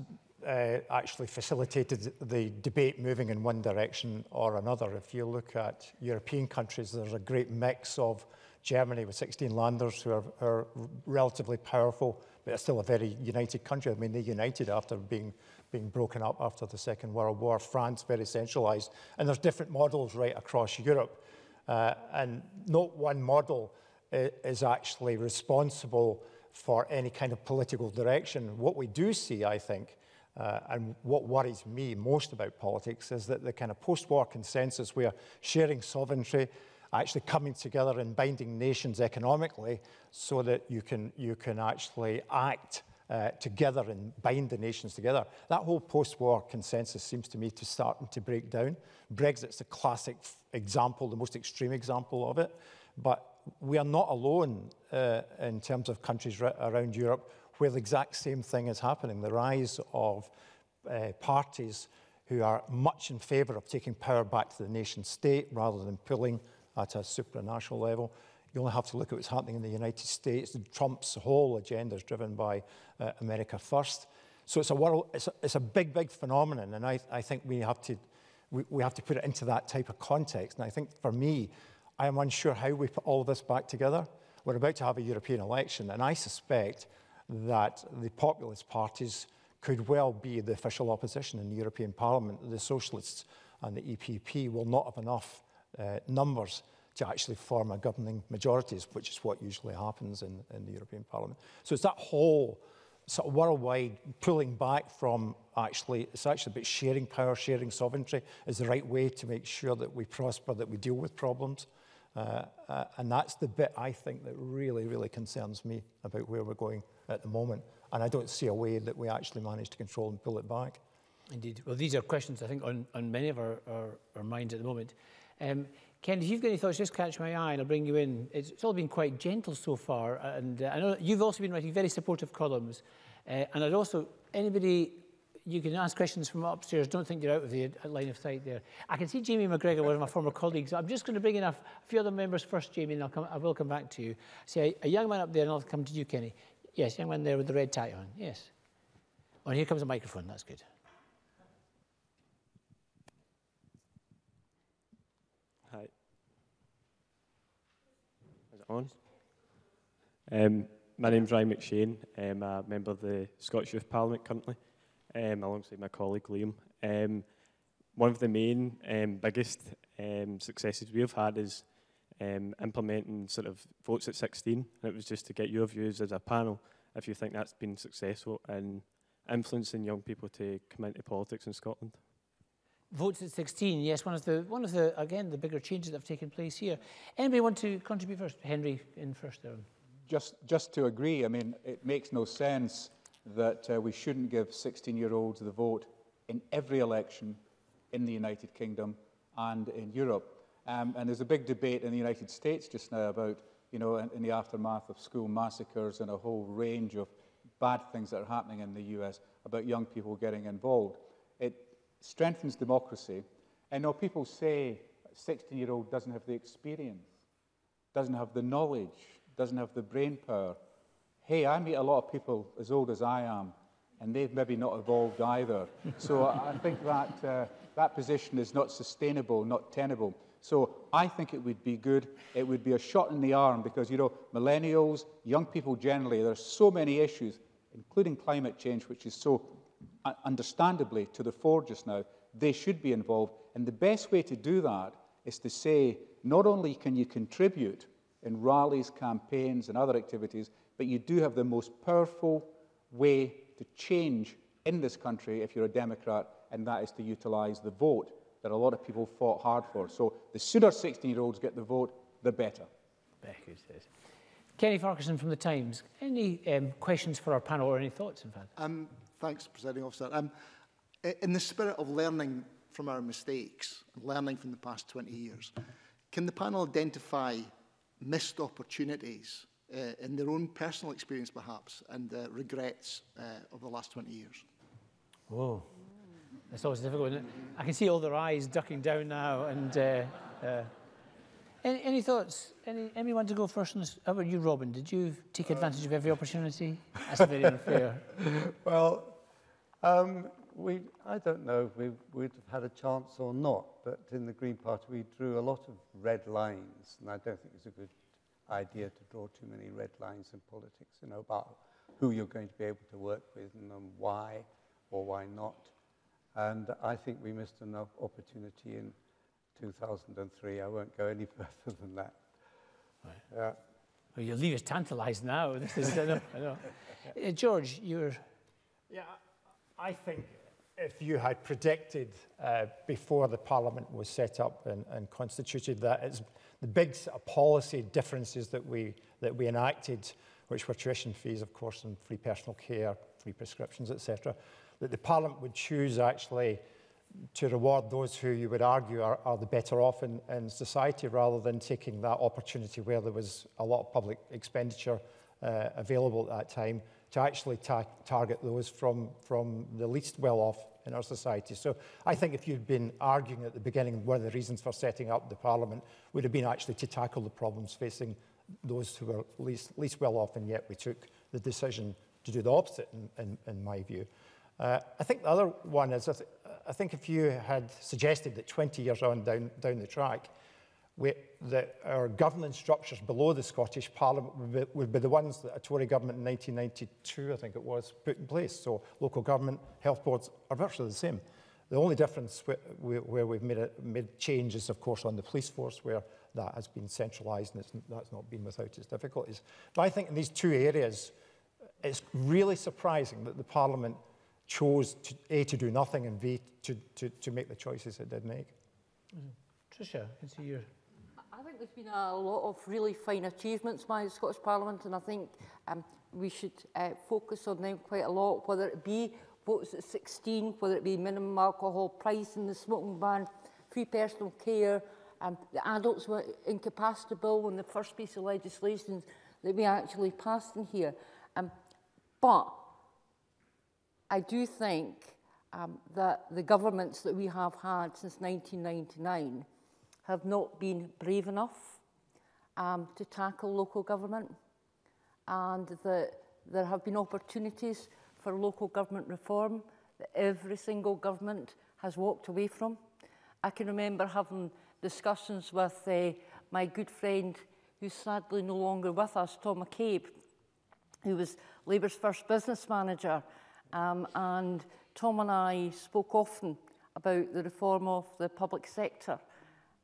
Speaker 4: uh, actually facilitated the debate moving in one direction or another. If you look at European countries, there's a great mix of Germany with 16 landers who are, are relatively powerful, but it's still a very united country. I mean, they united after being, being broken up after the Second World War. France, very centralised. And there's different models right across Europe. Uh, and not one model is actually responsible for any kind of political direction. What we do see, I think, uh, and what worries me most about politics is that the kind of post-war consensus where sharing sovereignty, actually coming together and binding nations economically so that you can, you can actually act uh, together and bind the nations together. That whole post-war consensus seems to me to starting to break down. Brexit's a classic example, the most extreme example of it. But we are not alone uh, in terms of countries around Europe where the exact same thing is happening. The rise of uh, parties who are much in favour of taking power back to the nation state rather than pulling at a supranational level. You only have to look at what's happening in the United States. Trump's whole agenda is driven by uh, America first. So it's a world, it's a, it's a big, big phenomenon, and I, I think we have to we, we have to put it into that type of context. And I think for me, I am unsure how we put all of this back together. We're about to have a European election, and I suspect that the populist parties could well be the official opposition in the European Parliament. The Socialists and the EPP will not have enough uh, numbers to actually form a governing majorities, which is what usually happens in, in the European Parliament. So it's that whole sort of worldwide pulling back from actually, it's actually about sharing power, sharing sovereignty is the right way to make sure that we prosper, that we deal with problems. Uh, uh, and that's the bit I think that really, really concerns me about where we're going at the moment. And I don't see a way that we actually manage to control and pull it back.
Speaker 1: Indeed. Well, these are questions, I think, on, on many of our, our, our minds at the moment. Um, Ken, if you've got any thoughts, just catch my eye and I'll bring you in. It's, it's all been quite gentle so far. And uh, I know you've also been writing very supportive columns. Uh, and I'd also, anybody, you can ask questions from upstairs. Don't think you're out of the line of sight there. I can see Jamie McGrigor, one of my former colleagues. I'm just going to bring in a, a few other members first, Jamie, and I'll come, I will come back to you. See, a, a young man up there, and I'll come to you, Kenny. Yes, young man there with the red tie on. Yes. Oh, and here comes a microphone. That's good.
Speaker 9: Hi. Is it on? Um, my name's Ryan McShane. I'm a member of the Scottish Youth Parliament currently, um, alongside my colleague Liam. Um, one of the main, um, biggest um, successes we've had is um, implementing sort of votes at 16. And it was just to get your views as a panel, if you think that's been successful in influencing young people to come into politics in Scotland.
Speaker 1: Votes at 16, yes, one of the, one of the again, the bigger changes that have taken place here. Anybody want to contribute first? Henry in first there.
Speaker 2: Just, just to agree, I mean, it makes no sense that uh, we shouldn't give 16-year-olds the vote in every election in the United Kingdom and in Europe. Um, and there's a big debate in the United States just now about, you know, in, in the aftermath of school massacres and a whole range of bad things that are happening in the US about young people getting involved. Strengthens democracy. And now people say a 16-year-old doesn't have the experience, doesn't have the knowledge, doesn't have the brain power. Hey, I meet a lot of people as old as I am, and they've maybe not evolved either. (laughs) so I think that, uh, that position is not sustainable, not tenable. So I think it would be good. It would be a shot in the arm because, you know, millennials, young people generally, there's so many issues, including climate change, which is so understandably to the fore just now. They should be involved. And the best way to do that is to say, not only can you contribute in rallies, campaigns, and other activities, but you do have the most powerful way to change in this country if you're a Democrat, and that is to utilise the vote that a lot of people fought hard for. So the sooner 16-year-olds get the vote, the better.
Speaker 1: Very says. Kenny Farquharson from The Times. Any um, questions for our panel or any thoughts, in fact?
Speaker 10: Um, thanks, Presiding Officer. Um, in the spirit of learning from our mistakes, learning from the past 20 years, can the panel identify missed opportunities uh, in their own personal experience, perhaps, and uh, regrets uh, of the last 20 years?
Speaker 1: Whoa. That's always difficult, isn't it? I can see all their eyes ducking down now. And uh, uh, any, any thoughts? Any, anyone to go first? On this? How about you, Robin? Did you take advantage of every opportunity? That's very unfair. (laughs)
Speaker 5: well, um, we, I don't know if we would have had a chance or not, but in the Green Party we drew a lot of red lines, and I don't think it's a good idea to draw too many red lines in politics, you know, about who you're going to be able to work with and um, why or why not. And I think we missed an opportunity in 2003. I won't go any (laughs) further than that.
Speaker 1: Right. Yeah. Well, your leave is tantalised now. This (laughs) is, I know. I know. Uh, George, you're...
Speaker 4: Yeah, I think if you had predicted uh, before the Parliament was set up and, and constituted that it's the big sort of policy differences that we, that we enacted, which were tuition fees, of course, and free personal care, free prescriptions, etc., that the Parliament would choose actually to reward those who you would argue are, are the better off in, in society rather than taking that opportunity where there was a lot of public expenditure uh, available at that time to actually ta target those from, from the least well off in our society. So I think if you'd been arguing at the beginning, one of the reasons for setting up the Parliament would have been actually to tackle the problems facing those who were least, least well off, and yet we took the decision to do the opposite, in, in, in my view. Uh, I think the other one is, I, th I think if you had suggested that 20 years on down, down the track, we, our governance structures below the Scottish Parliament would be, would be the ones that a Tory government in 1992, I think it was, put in place. So local government, health boards are virtually the same. The only difference where we've made, a, made changes, of course, on the police force, where that has been centralised and that's not been without its difficulties. But I think in these two areas, it's really surprising that the Parliament chose to, A, to do nothing, and B, to, to, to make the choices it did make.
Speaker 1: Mm -hmm. Tricia, can see you.
Speaker 3: I think there's been a lot of really fine achievements by the Scottish Parliament, and I think um, we should uh, focus on them quite a lot, whether it be votes at 16, whether it be minimum alcohol price in the smoking ban, free personal care, um, the adults with incapacity in the first piece of legislation that we actually passed in here. Um, but I do think um, that the governments that we have had since 1999 have not been brave enough um, to tackle local government and that there have been opportunities for local government reform that every single government has walked away from. I can remember having discussions with uh, my good friend who's sadly no longer with us, Tom McCabe, who was Labour's first business manager Um, and Tom and I spoke often about the reform of the public sector.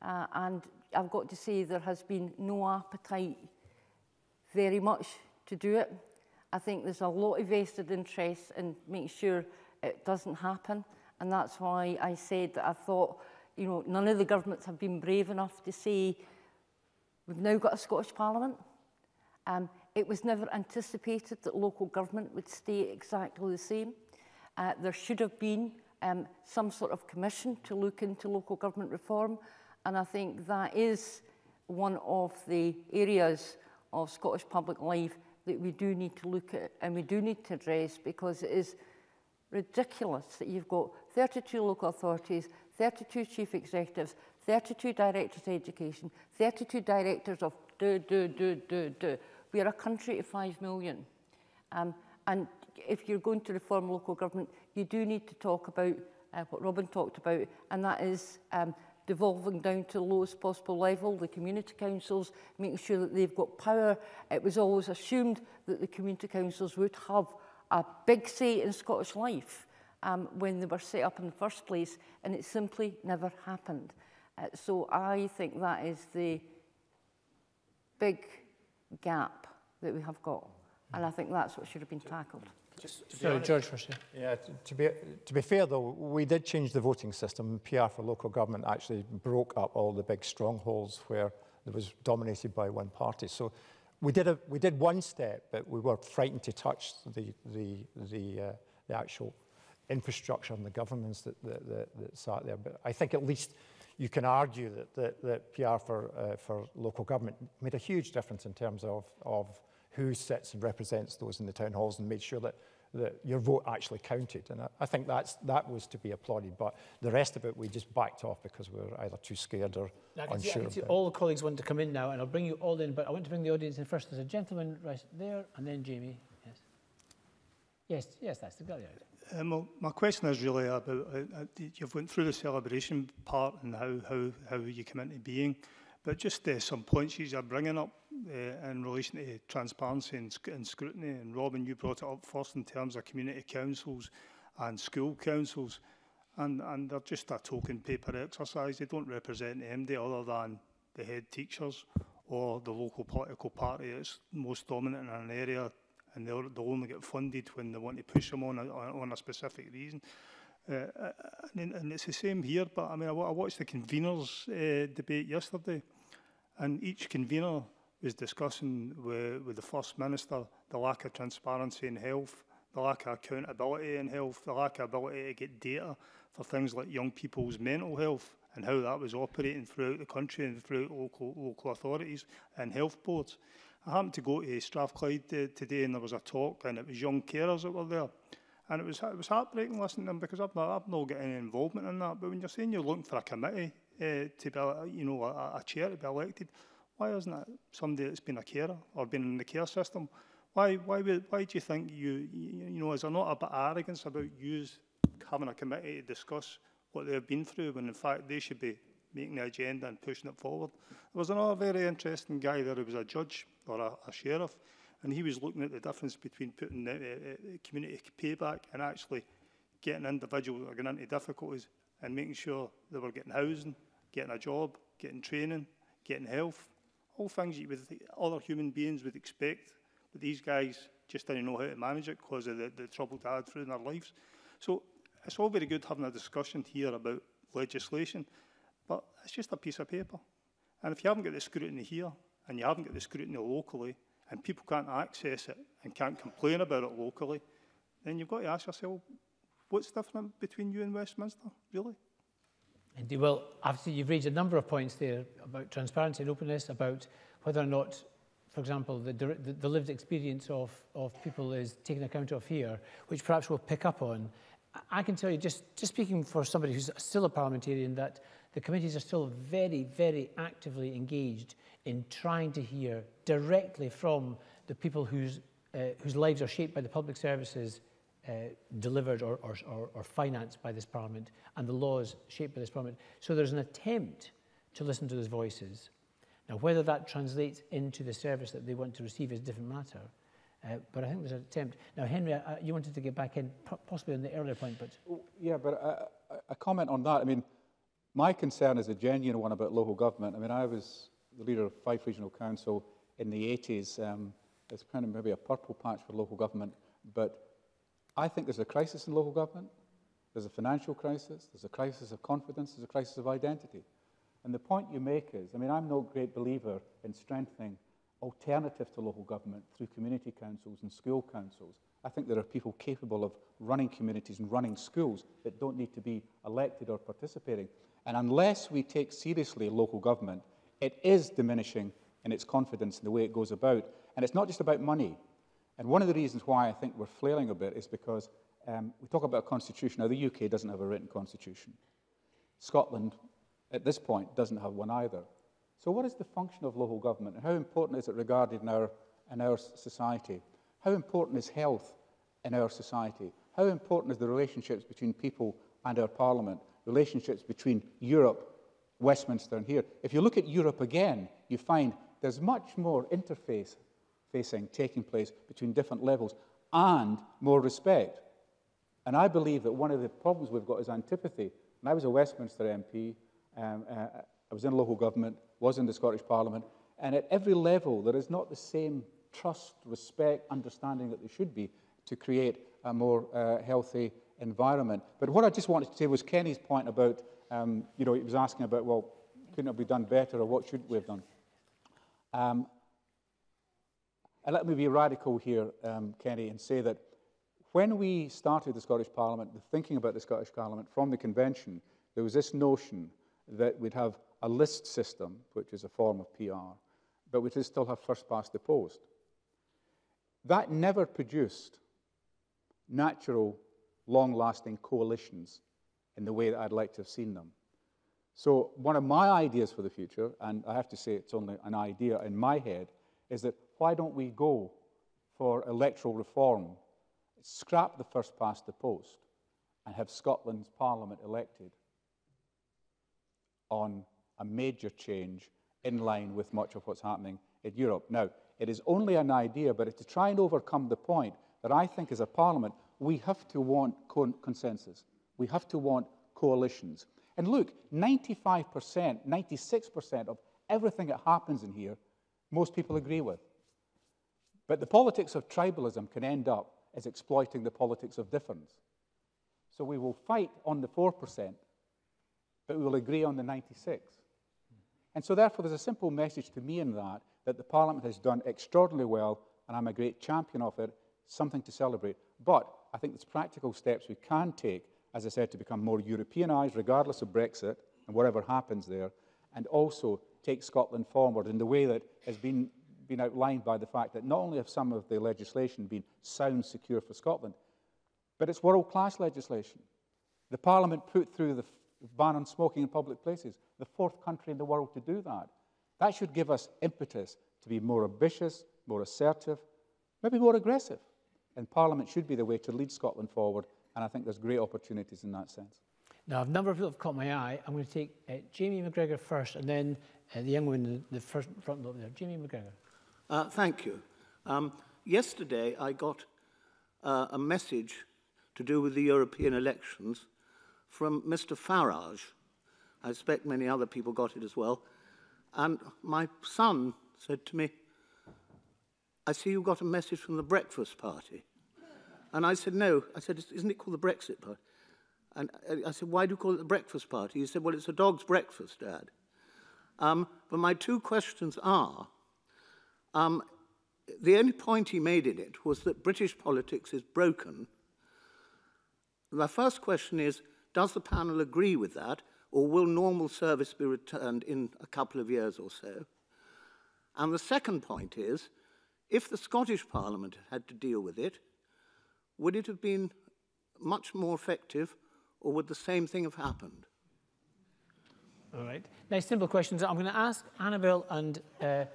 Speaker 3: Uh, and I've got to say there has been no appetite very much to do it. I think there's a lot of vested interest in making sure it doesn't happen. And that's why I said that I thought, you know, none of the governments have been brave enough to say, we've now got a Scottish Parliament. Um, It was never anticipated that local government would stay exactly the same. Uh, there should have been um, some sort of commission to look into local government reform, and I think that is one of the areas of Scottish public life that we do need to look at and we do need to address because it is ridiculous that you've got 32 local authorities, 32 chief executives, 32 directors of education, 32 directors of do, do, do, do, do. We are a country of 5 million. Um, and if you're going to reform local government, you do need to talk about uh, what Robin talked about, and that is um, devolving down to the lowest possible level, the community councils, making sure that they've got power. It was always assumed that the community councils would have a big say in Scottish life um, when they were set up in the first place, and it simply never happened. Uh, so I think that is the big gap that we have got, and I think that's what should have been tackled.
Speaker 1: Sorry, George first. Yeah,
Speaker 4: to, to, be, to be fair though, we did change the voting system. PR for local government actually broke up all the big strongholds where it was dominated by one party. So we did, a, we did one step, but we were frightened to touch the, the, the, uh, the actual infrastructure and the governments that, that, that, that sat there. But I think at least you can argue that, that, that PR for, uh, for local government made a huge difference in terms of, of who sits and represents those in the town halls and made sure that, that your vote actually counted. And I, I think that's, that was to be applauded. But the rest of it, we just backed off because we were either too scared or
Speaker 1: I can see, I
Speaker 4: unsure.
Speaker 1: can see all the colleagues want to come in now, and I'll bring you all in, but I want to bring the audience in first. There's a gentleman right there, and then Jamie. Yes. Yes, yes, that's the guy.
Speaker 11: Um, well, my question is really about, uh, uh, you've went through the celebration part and how, how, how you come into being, But just uh, some points you are bringing up uh, in relation to transparency and, sc and scrutiny. And Robin, you brought it up first in terms of community councils and school councils. And, and they're just a token paper exercise. They don't represent the MD other than the head teachers or the local political party that's most dominant in an area and they'll, they'll only get funded when they want to push them on a, on a specific reason. Uh, uh, and, and it's the same here, but I mean, I, I watched the conveners uh, debate yesterday And each convener was discussing with, with the First Minister the lack of transparency in health, the lack of accountability in health, the lack of ability to get data for things like young people's mental health and how that was operating throughout the country and throughout local, local authorities and health boards. I happened to go to Strathclyde today and there was a talk and it was young carers that were there. And it was, it was heartbreaking listening to them because I've not, I've not got any involvement in that. But when you're saying you're looking for a committee Eh, uh, to be, you know, a, a chair to be elected. Why isn't that somebody that's been a carer or been in the care system? Why, why, would, why do you think you, you, you know, is there not a bit of arrogance about you having a committee to discuss what they've been through when in fact they should be making the agenda and pushing it forward. There was another very interesting guy there who was a judge or a, a sheriff and he was looking at the difference between putting the, uh, community payback and actually getting individuals that are going into difficulties and making sure they were getting housing getting a job, getting training, getting health, all things you would other human beings would expect, but these guys just didn't know how to manage it because of the, the trouble they had through in their lives. So it's all very good having a discussion here about legislation, but it's just a piece of paper. And if you haven't got the scrutiny here, and you haven't got the scrutiny locally, and people can't access it and can't complain about it locally, then you've got to ask yourself, what's different between you and Westminster, really?
Speaker 1: Indeed. Well, obviously, you've raised a number of points there about transparency and openness, about whether or not, for example, the, the, the lived experience of, of people is taken account of here, which perhaps we'll pick up on. I can tell you, just, just speaking for somebody who's still a parliamentarian, that the committees are still very, very actively engaged in trying to hear directly from the people whose, uh, whose lives are shaped by the public services delivered or, or, or, financed by this Parliament and the laws shaped by this Parliament. So there's an attempt to listen to those voices. Now, whether that translates into the service that they want to receive is a different matter. Uh, but I think there's an attempt. Now, Henry, uh, you wanted to get back in, possibly on the earlier point, but...
Speaker 2: Yeah, but a, a comment on that. I mean, my concern is a genuine one about local government. I mean, I was the leader of Fife Regional Council in the 80s. Um, it's kind of maybe a purple patch for local government, but I think there's a crisis in local government. There's a financial crisis, there's a crisis of confidence, there's a crisis of identity. And the point you make is, I mean, I'm no great believer in strengthening alternative to local government through community councils and school councils. I think there are people capable of running communities and running schools that don't need to be elected or participating. And unless we take seriously local government, it is diminishing in its confidence in the way it goes about. And it's not just about money. And one of the reasons why I think we're flailing a bit is because um, we talk about a constitution. Now, the UK doesn't have a written constitution. Scotland, at this point, doesn't have one either. So what is the function of local government and how important is it regarded in our, in our society? How important is health in our society? How important is the relationships between people and our parliament? Relationships between Europe, Westminster and here. If you look at Europe again, you find there's much more interface facing taking place between different levels and more respect. And I believe that one of the problems we've got is antipathy. And I was a Westminster MP, um, uh, I was in local government, was in the Scottish Parliament, And at every level, there is not the same trust, respect, understanding that there should be to create a more uh, healthy environment. But what I just wanted to say was Kenny's point about, um, you know, he was asking about, well, couldn't it be done better or what should we have done? Um, and let me be radical here, um, Kenny, and say that when we started the Scottish Parliament, the thinking about the Scottish Parliament from the convention, there was this notion that we'd have a list system, which is a form of PR, but we'd still have first past the post. That never produced natural, long lasting coalitions in the way that I'd like to have seen them. So, one of my ideas for the future, and I have to say it's only an idea in my head, is that why don't we go for electoral reform, scrap the first past the post, and have Scotland's Parliament elected on a major change in line with much of what's happening in Europe? Now, it is only an idea, but to try and overcome the point that I think as a Parliament, we have to want consensus. We have to want coalitions. And look, 95%, 96% of everything that happens in here, most people agree with. But the politics of tribalism can end up as exploiting the politics of difference. So we will fight on the 4%, but we will agree on the 96. And so therefore there's a simple message to me in that, that the Parliament has done extraordinarily well, and I'm a great champion of it, something to celebrate. But I think there's practical steps we can take as I said, to become more Europeanised, regardless of Brexit and whatever happens there, and also take Scotland forward in the way that has been, been outlined by the fact that not only have some of the legislation been sound, secure for Scotland, but it's world class legislation. The Parliament put through the ban on smoking in public places, the fourth country in the world to do that. That should give us impetus to be more ambitious, more assertive, maybe more aggressive. And Parliament should be the way to lead Scotland forward and I think there's great opportunities in that sense.
Speaker 1: Now, a number of people have caught my eye. I'm going to take uh, Jamie McGrigor first, and then uh, the young woman in the first front row there. Jamie McGrigor.
Speaker 12: Uh, thank you. Um, yesterday, I got uh, a message to do with the European elections from Mr. Farage. I expect many other people got it as well. And my son said to me, I see you got a message from the breakfast party. And I said, no. I said, isn't it called the Brexit Party? And I said, why do you call it the breakfast party? He said, well, it's a dog's breakfast, Dad. Um, but my two questions are, um, the only point he made in it was that British politics is broken. My first question is, does the panel agree with that, or will normal service be returned in a couple of years or so? And the second point is, if the Scottish Parliament had to deal with it, would it have been much more effective or would the same thing have happened?
Speaker 1: All right. Now, simple questions. I'm going to ask Annabel and... Uh,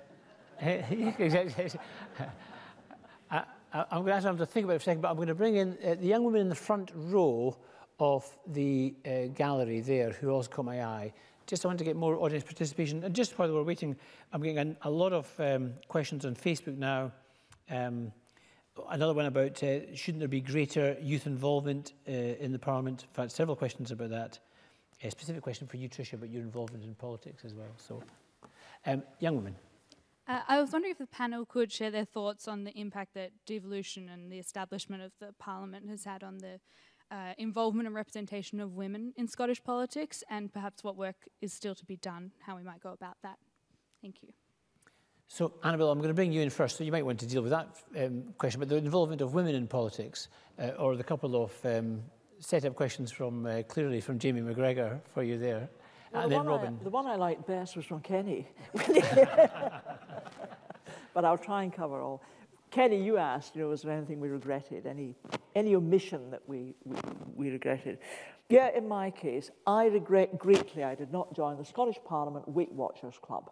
Speaker 1: I, I'm going to ask them to think about it for a second, but I'm going to bring in uh, the young woman in the front row of the uh, gallery there who also caught my eye. Just I want to get more audience participation. And just while we're waiting, I'm getting a, a lot of um, questions on Facebook now. Um, Another one about uh, shouldn't there be greater youth involvement uh, in the Parliament? In fact, several questions about that. A specific question for you, Tricia, about your involvement in politics as well. So, um, young woman.
Speaker 13: Uh, I was wondering if the panel could share their thoughts on the impact that devolution and the establishment of the Parliament has had on the uh, involvement and representation of women in Scottish politics, and perhaps what work is still to be done, how we might go about that. Thank you.
Speaker 1: So, Annabel, I'm going to bring you in first, so you might want to deal with that um, question, but the involvement of women in politics, uh, or the couple of um, set-up questions from, uh, clearly from Jamie McGrigor for you there.
Speaker 6: Well,
Speaker 1: and
Speaker 6: the
Speaker 1: then Robin.
Speaker 6: I, the one I liked best was from Kenny. (laughs) (laughs) but I'll try and cover all. Kenny, you asked, you know, was there anything we regretted, any, any omission that we, we, we regretted? Yeah, in my case, I regret greatly I did not join the Scottish Parliament Weight Watchers Club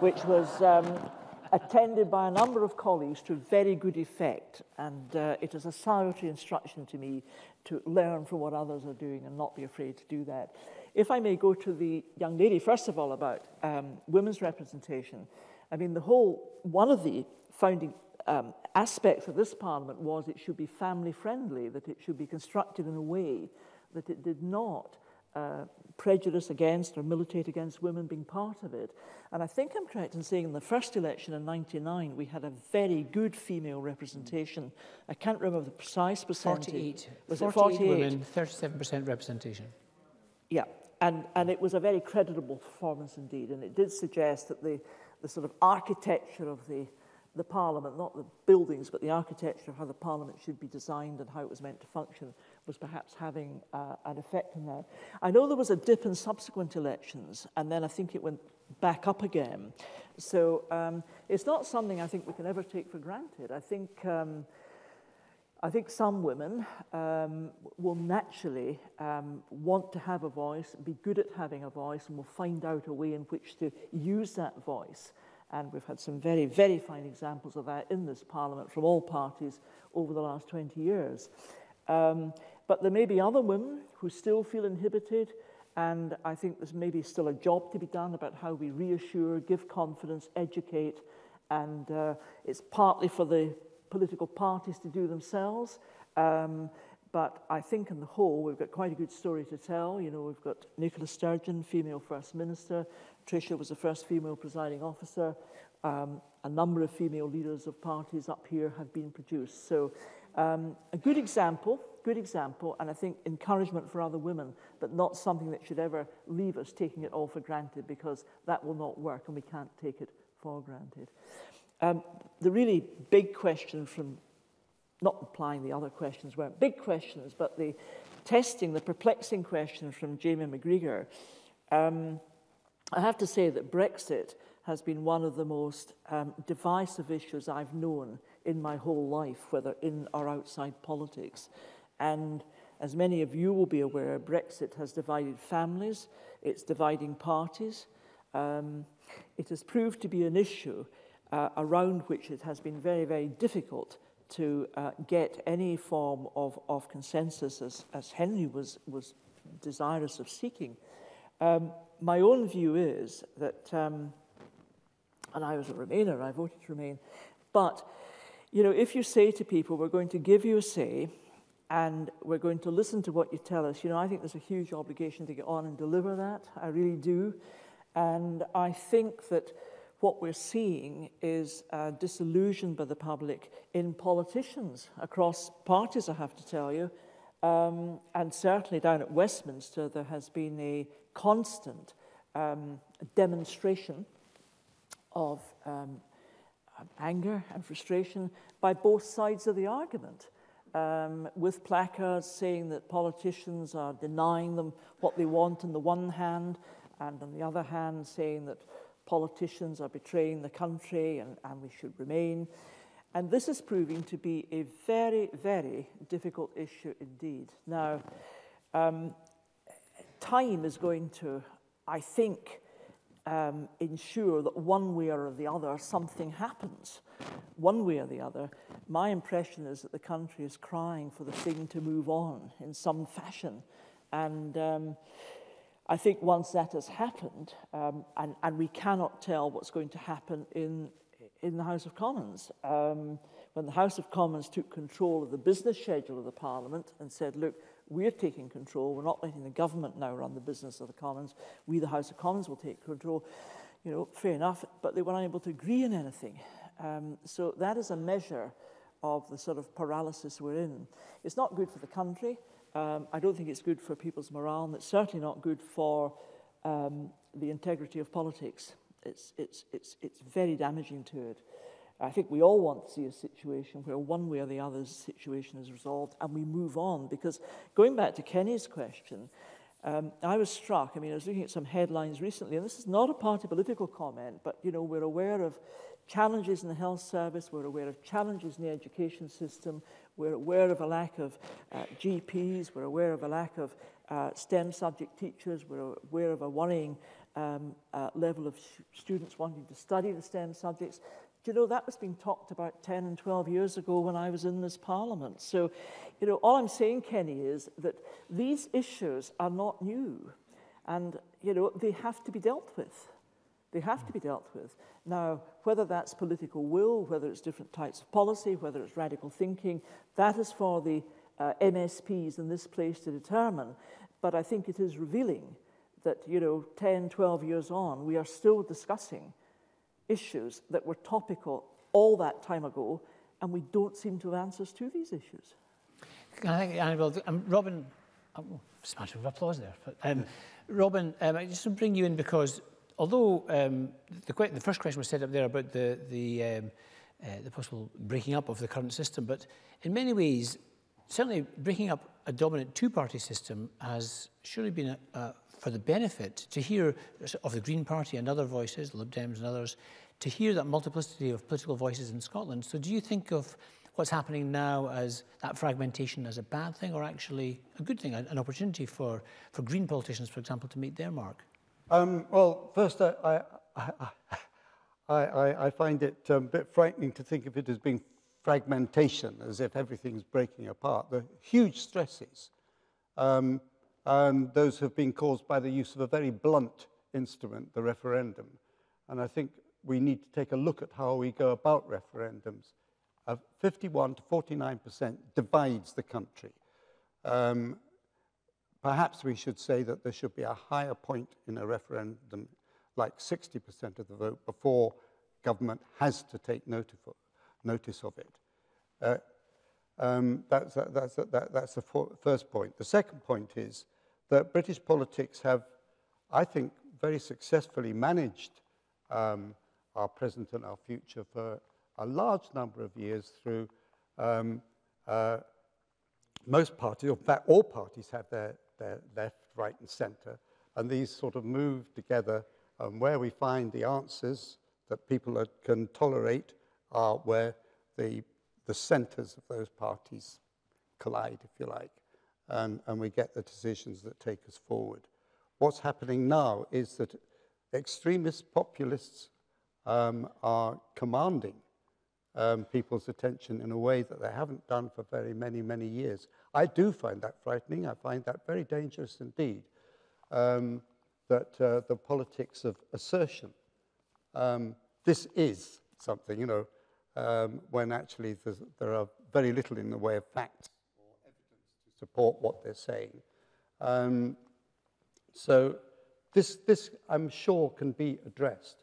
Speaker 6: which was um, attended by a number of colleagues to very good effect. And uh, it is a salutary instruction to me to learn from what others are doing and not be afraid to do that. If I may go to the young lady, first of all, about um, women's representation. I mean, the whole, one of the founding um, aspects of this parliament was it should be family friendly, that it should be constructed in a way that it did not uh, prejudice against or militate against women being part of it. And I think I'm correct in saying in the first election in 99, we had a very good female representation. I can't remember the precise percentage.
Speaker 1: 48.
Speaker 6: Was
Speaker 1: 48
Speaker 6: it 48?
Speaker 1: women, 37% representation.
Speaker 6: Yeah, and, and it was a very creditable performance indeed, and it did suggest that the, the sort of architecture of the, the parliament, not the buildings, but the architecture of how the parliament should be designed and how it was meant to function was perhaps having uh, an effect on that. I know there was a dip in subsequent elections, and then I think it went back up again. So um, it's not something I think we can ever take for granted. I think um, I think some women um, will naturally um, want to have a voice, be good at having a voice, and will find out a way in which to use that voice. And we've had some very, very fine examples of that in this Parliament from all parties over the last 20 years. Um, but there may be other women who still feel inhibited, and I think there's maybe still a job to be done about how we reassure, give confidence, educate, and uh, it's partly for the political parties to do themselves. Um, but I think in the whole, we've got quite a good story to tell. You know, we've got Nicola Sturgeon, female First Minister. Tricia was the first female presiding officer. Um, a number of female leaders of parties up here have been produced. So um, a good example, good example, and I think encouragement for other women, but not something that should ever leave us taking it all for granted because that will not work and we can't take it for granted. Um, the really big question from, not implying the other questions weren't big questions, but the testing, the perplexing question from Jamie McGrigor, um, I have to say that Brexit has been one of the most um, divisive issues I've known in my whole life, whether in or outside politics. And as many of you will be aware, Brexit has divided families, it's dividing parties. Um, it has proved to be an issue uh, around which it has been very, very difficult to uh, get any form of, of consensus as, as Henry was, was desirous of seeking. Um, my own view is that, um, and I was a Remainer, I voted remain, but you know, if you say to people, we're going to give you a say and we're going to listen to what you tell us, you know, I think there's a huge obligation to get on and deliver that. I really do. And I think that what we're seeing is uh, disillusion by the public in politicians across parties, I have to tell you. Um, and certainly down at Westminster, there has been a constant um, demonstration of um, anger and frustration by both sides of the argument, um, with placards saying that politicians are denying them what they want on the one hand, and on the other hand saying that politicians are betraying the country and, and we should remain. And this is proving to be a very, very difficult issue indeed. Now, um, time is going to, I think, um, ensure that one way or the other something happens, one way or the other. My impression is that the country is crying for the thing to move on in some fashion. And um, I think once that has happened, um, and, and we cannot tell what's going to happen in, in the House of Commons. Um, when the House of Commons took control of the business schedule of the Parliament and said, look, we're taking control. We're not letting the government now run the business of the Commons. We, the House of Commons, will take control. You know, fair enough, but they were unable to agree on anything. Um, so that is a measure of the sort of paralysis we're in. It's not good for the country. Um, I don't think it's good for people's morale, and it's certainly not good for um, the integrity of politics. It's, it's, it's, it's very damaging to it. I think we all want to see a situation where one way or the other the situation is resolved and we move on. Because going back to Kenny's question, um, I was struck, I mean, I was looking at some headlines recently, and this is not a party political comment, but, you know, we're aware of challenges in the health service, we're aware of challenges in the education system, we're aware of a lack of uh, GPs, we're aware of a lack of uh, STEM subject teachers, we're aware of a worrying um, uh, level of students wanting to study the STEM subjects. Do you know, that was being talked about 10 and 12 years ago when I was in this parliament. So, you know, all I'm saying, Kenny, is that these issues are not new. And, you know, they have to be dealt with. They have to be dealt with. Now, whether that's political will, whether it's different types of policy, whether it's radical thinking, that is for the uh, MSPs in this place to determine. But I think it is revealing that, you know, 10, 12 years on, we are still discussing issues that were topical all that time ago, and we don't seem to have answers to these issues.
Speaker 1: I think, Annabel, um, Robin, oh, smash of applause there. But, um, Robin, um, I just want to bring you in because although um, the, the first question was set up there about the, the, um, uh, the possible breaking up of the current system, but in many ways, certainly breaking up a dominant two-party system has surely been a, a, for the benefit to hear of the Green Party and other voices, Lib Dems and others, to hear that multiplicity of political voices in Scotland. So do you think of what's happening now as that fragmentation as a bad thing or actually a good thing, an opportunity for, for Green politicians, for example, to meet their mark?
Speaker 5: Um, well, first, I, I, I, I, find it um, a bit frightening to think of it as being fragmentation, as if everything's breaking apart. The huge stresses, um, and those have been caused by the use of a very blunt instrument, the referendum. And I think we need to take a look at how we go about referendums. Uh, 51 to 49% divides the country. Um, perhaps we should say that there should be a higher point in a referendum, like 60% of the vote, before government has to take notice of, it. Uh, um, that's, that's, that, that's the first point. The second point is that British politics have, I think, very successfully managed um, our present and our future for a large number of years through um, uh, most parties, or all parties have their, their left, right and centre, and these sort of move together and where we find the answers that people are, can tolerate are where the, the centres of those parties collide, if you like, and, and we get the decisions that take us forward. What's happening now is that extremist populists um, are commanding um, people's attention in a way that they haven't done for very many, many years. I do find that frightening. I find that very dangerous indeed, um, that uh, the politics of assertion, um, this is something, you know, um, when actually there are very little in the way of facts or evidence to support what they're saying. Um, so this, this, I'm sure, can be addressed.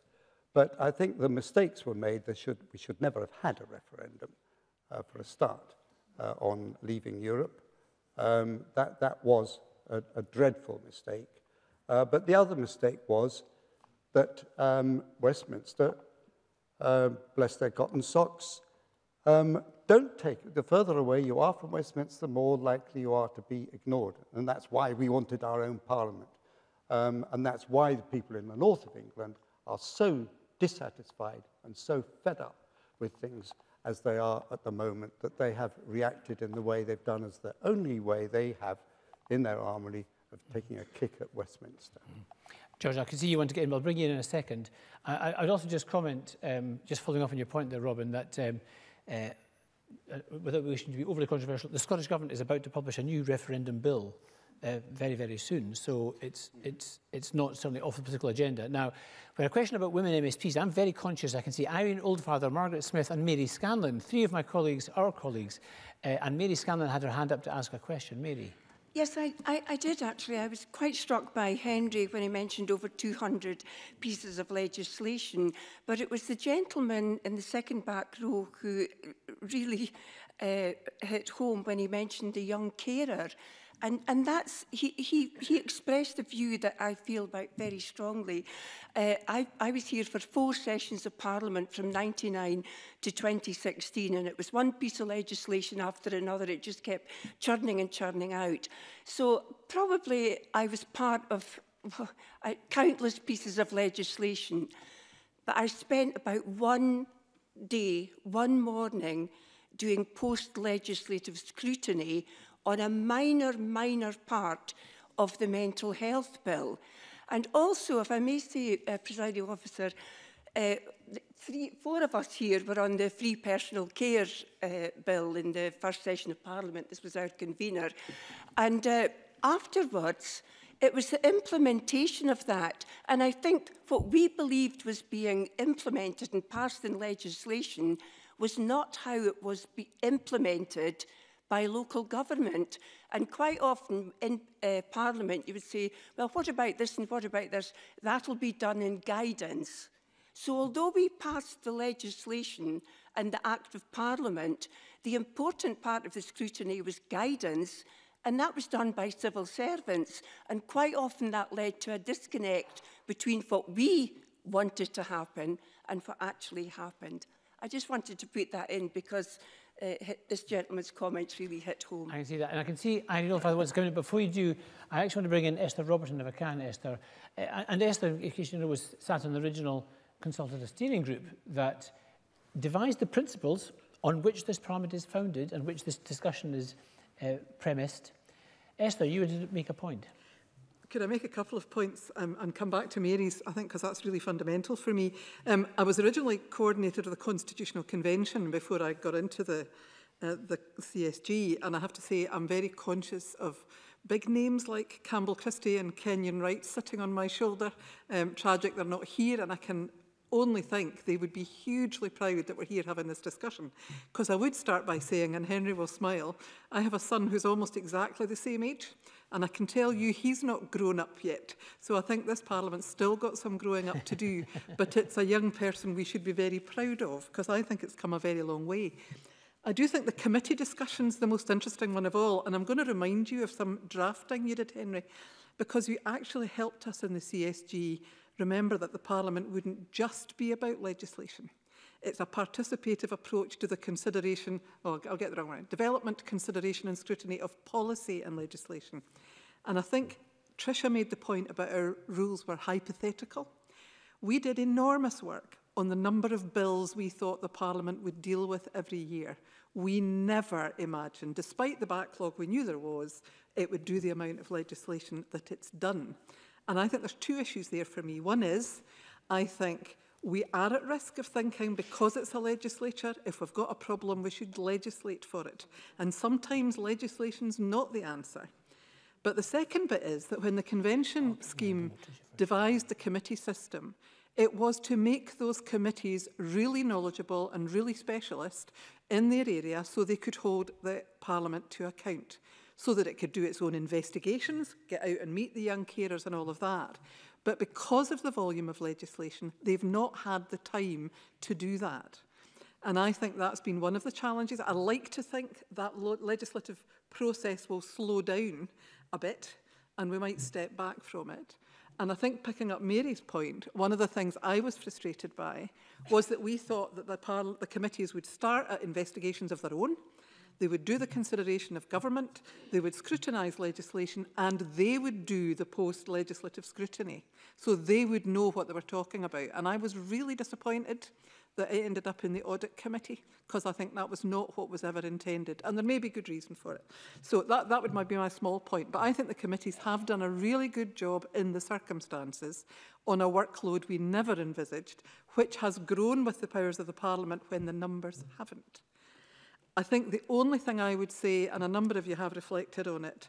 Speaker 5: But I think the mistakes were made. Should, we should never have had a referendum uh, for a start uh, on leaving Europe. Um, that, that was a, a dreadful mistake. Uh, but the other mistake was that um, Westminster, uh, bless their cotton socks, um, don't take the further away you are from Westminster, the more likely you are to be ignored. And that's why we wanted our own parliament. Um, and that's why the people in the north of England are so dissatisfied and so fed up with things as they are at the moment, that they have reacted in the way they've done as the only way they have in their armory of taking a kick at Westminster.
Speaker 1: George, I can see you want to get in. I'll bring you in in a second. I, I'd also just comment, um, just following up on your point there, Robin, that um, uh, uh, without wishing to be overly controversial, the Scottish Government is about to publish a new referendum bill uh, very, very soon. So it's, it's, it's not certainly off the political agenda. Now, for a question about women MSPs, I'm very conscious. I can see Irene Oldfather, Margaret Smith and Mary Scanlon, three of my colleagues, our colleagues, uh, and Mary Scanlon had her hand up to ask a question. Mary.
Speaker 14: Yes, I, I, I did actually. I was quite struck by Henry when he mentioned over 200 pieces of legislation, but it was the gentleman in the second back row who really uh, hit home when he mentioned the young carer And, and that's, he, he, he expressed a view that I feel about very strongly. Uh, I, I was here for four sessions of Parliament from 99 to 2016, and it was one piece of legislation after another. It just kept churning and churning out. So probably I was part of well, I, countless pieces of legislation, but I spent about one day, one morning, doing post-legislative scrutiny on a minor, minor part of the mental health bill. And also, if I may say, uh, presiding officer, uh, three, four of us here were on the free personal care uh, bill in the first session of Parliament. This was our convener. And uh, afterwards, it was the implementation of that. And I think what we believed was being implemented and passed in legislation was not how it was be implemented by local government. And quite often in uh, Parliament, you would say, well, what about this and what about this? That'll be done in guidance. So although we passed the legislation and the Act of Parliament, the important part of the scrutiny was guidance, and that was done by civil servants. And quite often that led to a disconnect between what we wanted to happen and what actually happened. I just wanted to put that in because uh, this gentleman's comments really hit home.
Speaker 1: I can see that. And I can see, I don't know if I was to, before you do, I actually want to bring in Esther Robertson if I can, Esther. Uh, and Esther, in case you know, was sat on the original consultative steering group that devised the principles on which this parliament is founded and which this discussion is uh, premised. Esther, you would make a point.
Speaker 15: Could I make a couple of points um, and come back to Mary's, I think, because that's really fundamental for me. Um, I was originally coordinator of the Constitutional Convention before I got into the, uh, the CSG, and I have to say I'm very conscious of big names like Campbell Christie and Kenyon Wright sitting on my shoulder. Um, tragic they're not here, and I can only think they would be hugely proud that we're here having this discussion. Because I would start by saying, and Henry will smile, I have a son who's almost exactly the same age. And I can tell you he's not grown up yet. So I think this Parliament's still got some growing up to do. (laughs) but it's a young person we should be very proud of because I think it's come a very long way. I do think the committee discussion's the most interesting one of all, and I'm going to remind you of some drafting you did, Henry, because you actually helped us in the CSG remember that the Parliament wouldn't just be about legislation. It's a participative approach to the consideration, oh, I'll get the wrong one, development, consideration and scrutiny of policy and legislation. And I think Tricia made the point about our rules were hypothetical. We did enormous work on the number of bills we thought the Parliament would deal with every year. We never imagined, despite the backlog we knew there was, it would do the amount of legislation that it's done. And I think there's two issues there for me. One is, I think we are at risk of thinking because it's a legislature, if we've got a problem, we should legislate for it. And sometimes legislation's not the answer. But the second bit is that when the convention scheme devised the committee system, it was to make those committees really knowledgeable and really specialist in their area so they could hold the parliament to account so that it could do its own investigations, get out and meet the young carers and all of that. But because of the volume of legislation, they've not had the time to do that. And I think that's been one of the challenges. I like to think that legislative process will slow down a bit and we might step back from it. And I think picking up Mary's point, one of the things I was frustrated by was that we thought that the, the committees would start at investigations of their own, They would do the consideration of government, they would scrutinise legislation, and they would do the post-legislative scrutiny. So they would know what they were talking about. And I was really disappointed that it ended up in the audit committee because I think that was not what was ever intended. And there may be good reason for it. So that, that would be my small point. But I think the committees have done a really good job in the circumstances on a workload we never envisaged, which has grown with the powers of the Parliament when the numbers haven't. I think the only thing I would say, and a number of you have reflected on it,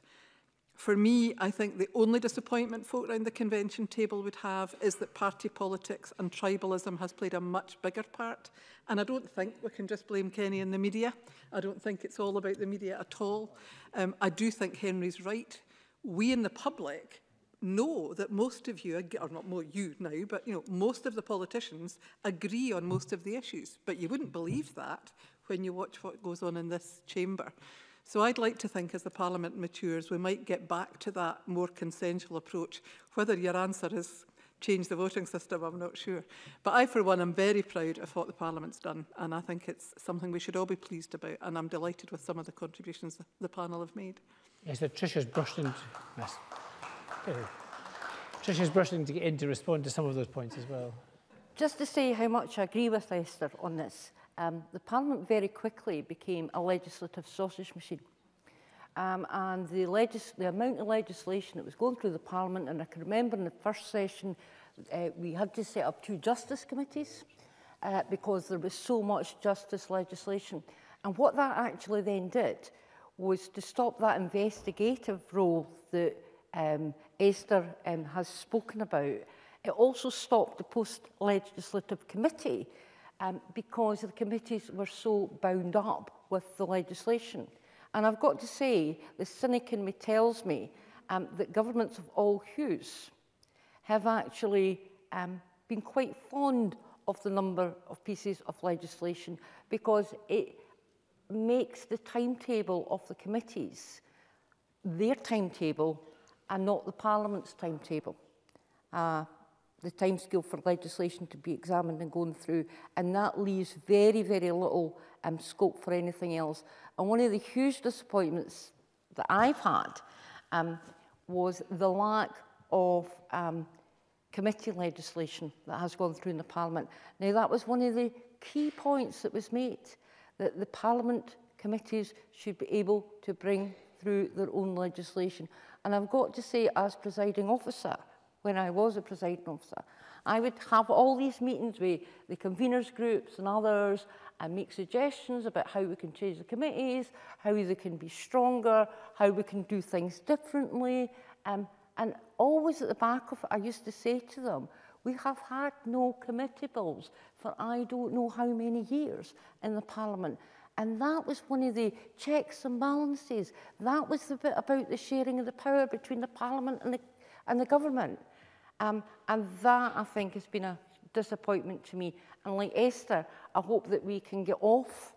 Speaker 15: for me, I think the only disappointment folk around the convention table would have is that party politics and tribalism has played a much bigger part. And I don't think we can just blame Kenny and the media. I don't think it's all about the media at all. Um, I do think Henry's right. We in the public know that most of you, or not more you now, but you know, most of the politicians agree on most of the issues. But you wouldn't believe that when you watch what goes on in this chamber. So I'd like to think as the Parliament matures, we might get back to that more consensual approach. Whether your answer is change the voting system, I'm not sure. But I, for one, am very proud of what the Parliament's done, and I think it's something we should all be pleased about, and I'm delighted with some of the contributions the panel have made.
Speaker 1: Yes, so Tricia's brushed into... Yes. Tricia's brushing to get in to respond to some of those points as well.
Speaker 3: Just to say how much I agree with Esther on this um, the Parliament very quickly became a legislative sausage machine. Um, and the, legis the amount of legislation that was going through the Parliament, and I can remember in the first session, uh, we had to set up two justice committees uh, because there was so much justice legislation. And what that actually then did was to stop that investigative role that um, Esther um, has spoken about. It also stopped the post-legislative committee um, because the committees were so bound up with the legislation. And I've got to say, the cynic in me tells me um, that governments of all hues have actually um, been quite fond of the number of pieces of legislation because it makes the timetable of the committees their timetable and not the Parliament's timetable. Uh, the timescale for legislation to be examined and going through, and that leaves very, very little um, scope for anything else. And one of the huge disappointments that I've had um, was the lack of um, committee legislation that has gone through in the Parliament. Now, that was one of the key points that was made, that the Parliament committees should be able to bring through their own legislation. And I've got to say, as presiding officer, when I was a presiding officer, I would have all these meetings with the conveners groups and others and make suggestions about how we can change the committees, how they can be stronger, how we can do things differently. Um, and always at the back of it, I used to say to them, we have had no committee bills for I don't know how many years in the Parliament. And that was one of the checks and balances. That was the bit about the sharing of the power between the Parliament and the, and the government. Um, and that, I think, has been a disappointment to me. And like Esther, I hope that we can get off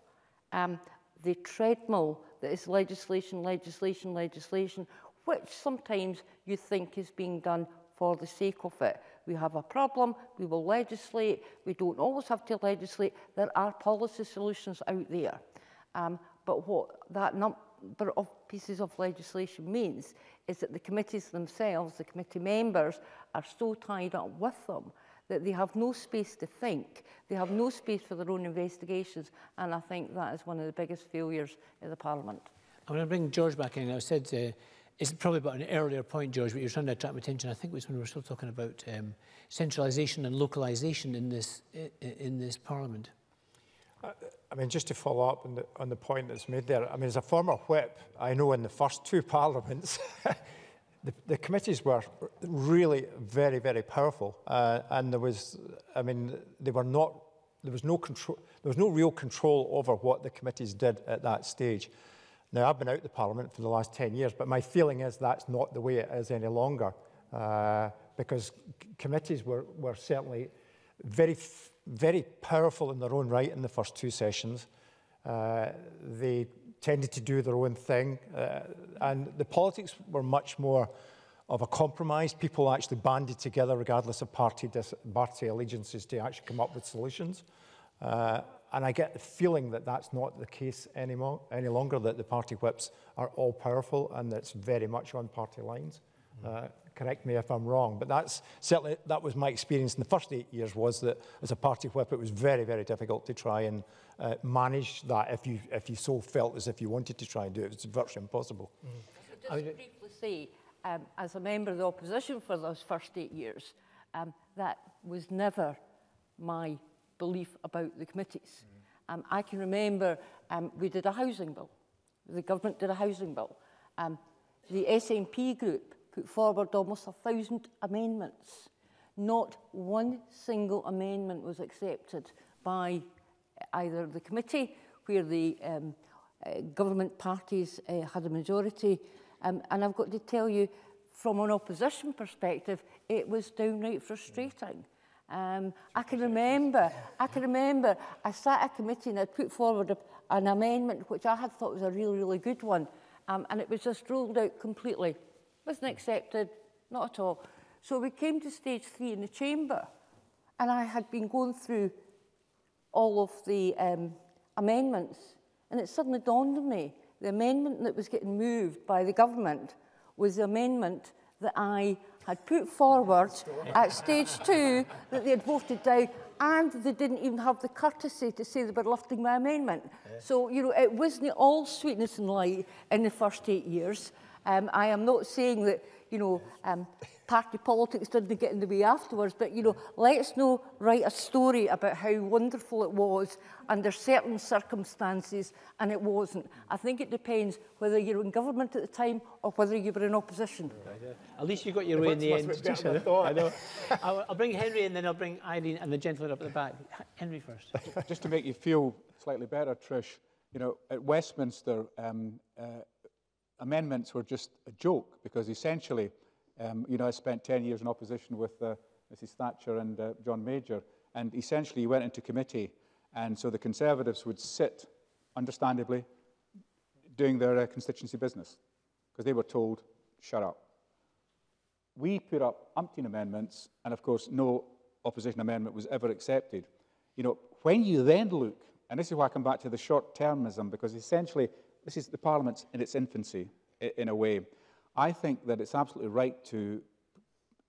Speaker 3: um, the treadmill that is legislation, legislation, legislation, which sometimes you think is being done for the sake of it. We have a problem, we will legislate, we don't always have to legislate. There are policy solutions out there. Um, but what that num number of pieces of legislation means is that the committees themselves, the committee members, are so tied up with them that they have no space to think, they have no space for their own investigations, and I think that is one of the biggest failures of the Parliament.
Speaker 1: I'm going to bring George back in. I said uh, it's probably about an earlier point, George, but you're trying to attract my attention. I think it was when we were still talking about um, centralisation and localisation in this uh, uh, in this Parliament.
Speaker 4: Uh, I mean, just to follow up on the, on the point that's made there, I mean, as a former whip, I know in the first two (laughs) parliaments, (laughs) the, the committees were really very, very powerful. Uh, and there was, I mean, they were not, there was no control, there was no real control over what the committees did at that stage. Now, I've been out of the Parliament for the last 10 years, but my feeling is that's not the way it is any longer, uh, because committees were, were certainly very, very powerful in their own right in the first two sessions. Uh, they tended to do their own thing, uh, and the politics were much more of a compromise. People actually banded together, regardless of party, party allegiances, to actually come up with solutions. Uh, and I get the feeling that that's not the case anymore, any longer, that the party whips are all powerful and that's very much on party lines. Mm. Correct me if I'm wrong, but that's certainly that was my experience in the first eight years was that as a party whip it was very, very difficult to try and uh, manage that if you, if you so felt as if you wanted to try and do it. It's virtually impossible. Mm.
Speaker 3: So just briefly say, um, as a member of the opposition for those first eight years, um, that was never my belief about the committees. Mm. Um, I can remember um, we did a housing bill. The government did a housing bill. Um, the SNP group put forward almost a thousand amendments. Not one single amendment was accepted by uh, either the committee, where the um, uh, government parties uh, had a majority, um, and I've got to tell you, from an opposition perspective, it was downright frustrating. Um, I can remember, I can remember, I sat a committee and I put forward a, an amendment which I had thought was a really, really good one, um, and it was just ruled out completely. Wasn't accepted, not at all. So we came to stage three in the chamber, and I had been going through all of the um, amendments, and it suddenly dawned on me the amendment that was getting moved by the government was the amendment that I had put forward at stage two that they had voted down and they didn't even have the courtesy to say they were lifting my amendment. Yeah. So, you know, it wasn't all sweetness and light in the first eight years. Um, I am not saying that, you know, um, party politics didn't get in the way afterwards, but, you know, let's no write a story about how wonderful it was under certain circumstances, and it wasn't. I think it depends whether you're in government at the time or whether you were in opposition.
Speaker 1: At least you got your way in the end. (laughs) I know. I'll, I'll bring Henry and then I'll bring Irene and the gentleman up at the back. Henry first.
Speaker 2: Just to make you feel slightly better, Trish, You know, at Westminster, um, uh, amendments were just a joke because essentially, um, you know, I spent 10 years in opposition with uh, Mrs. Thatcher and uh, John Major, and essentially went into committee, and so the Conservatives would sit, understandably, doing their uh, constituency business because they were told, shut up. We put up umpteen amendments, and of course, no opposition amendment was ever accepted. You know, when you then look, and this is why I come back to the short termism, because essentially this is the Parliament's in its infancy, in a way. I think that it's absolutely right to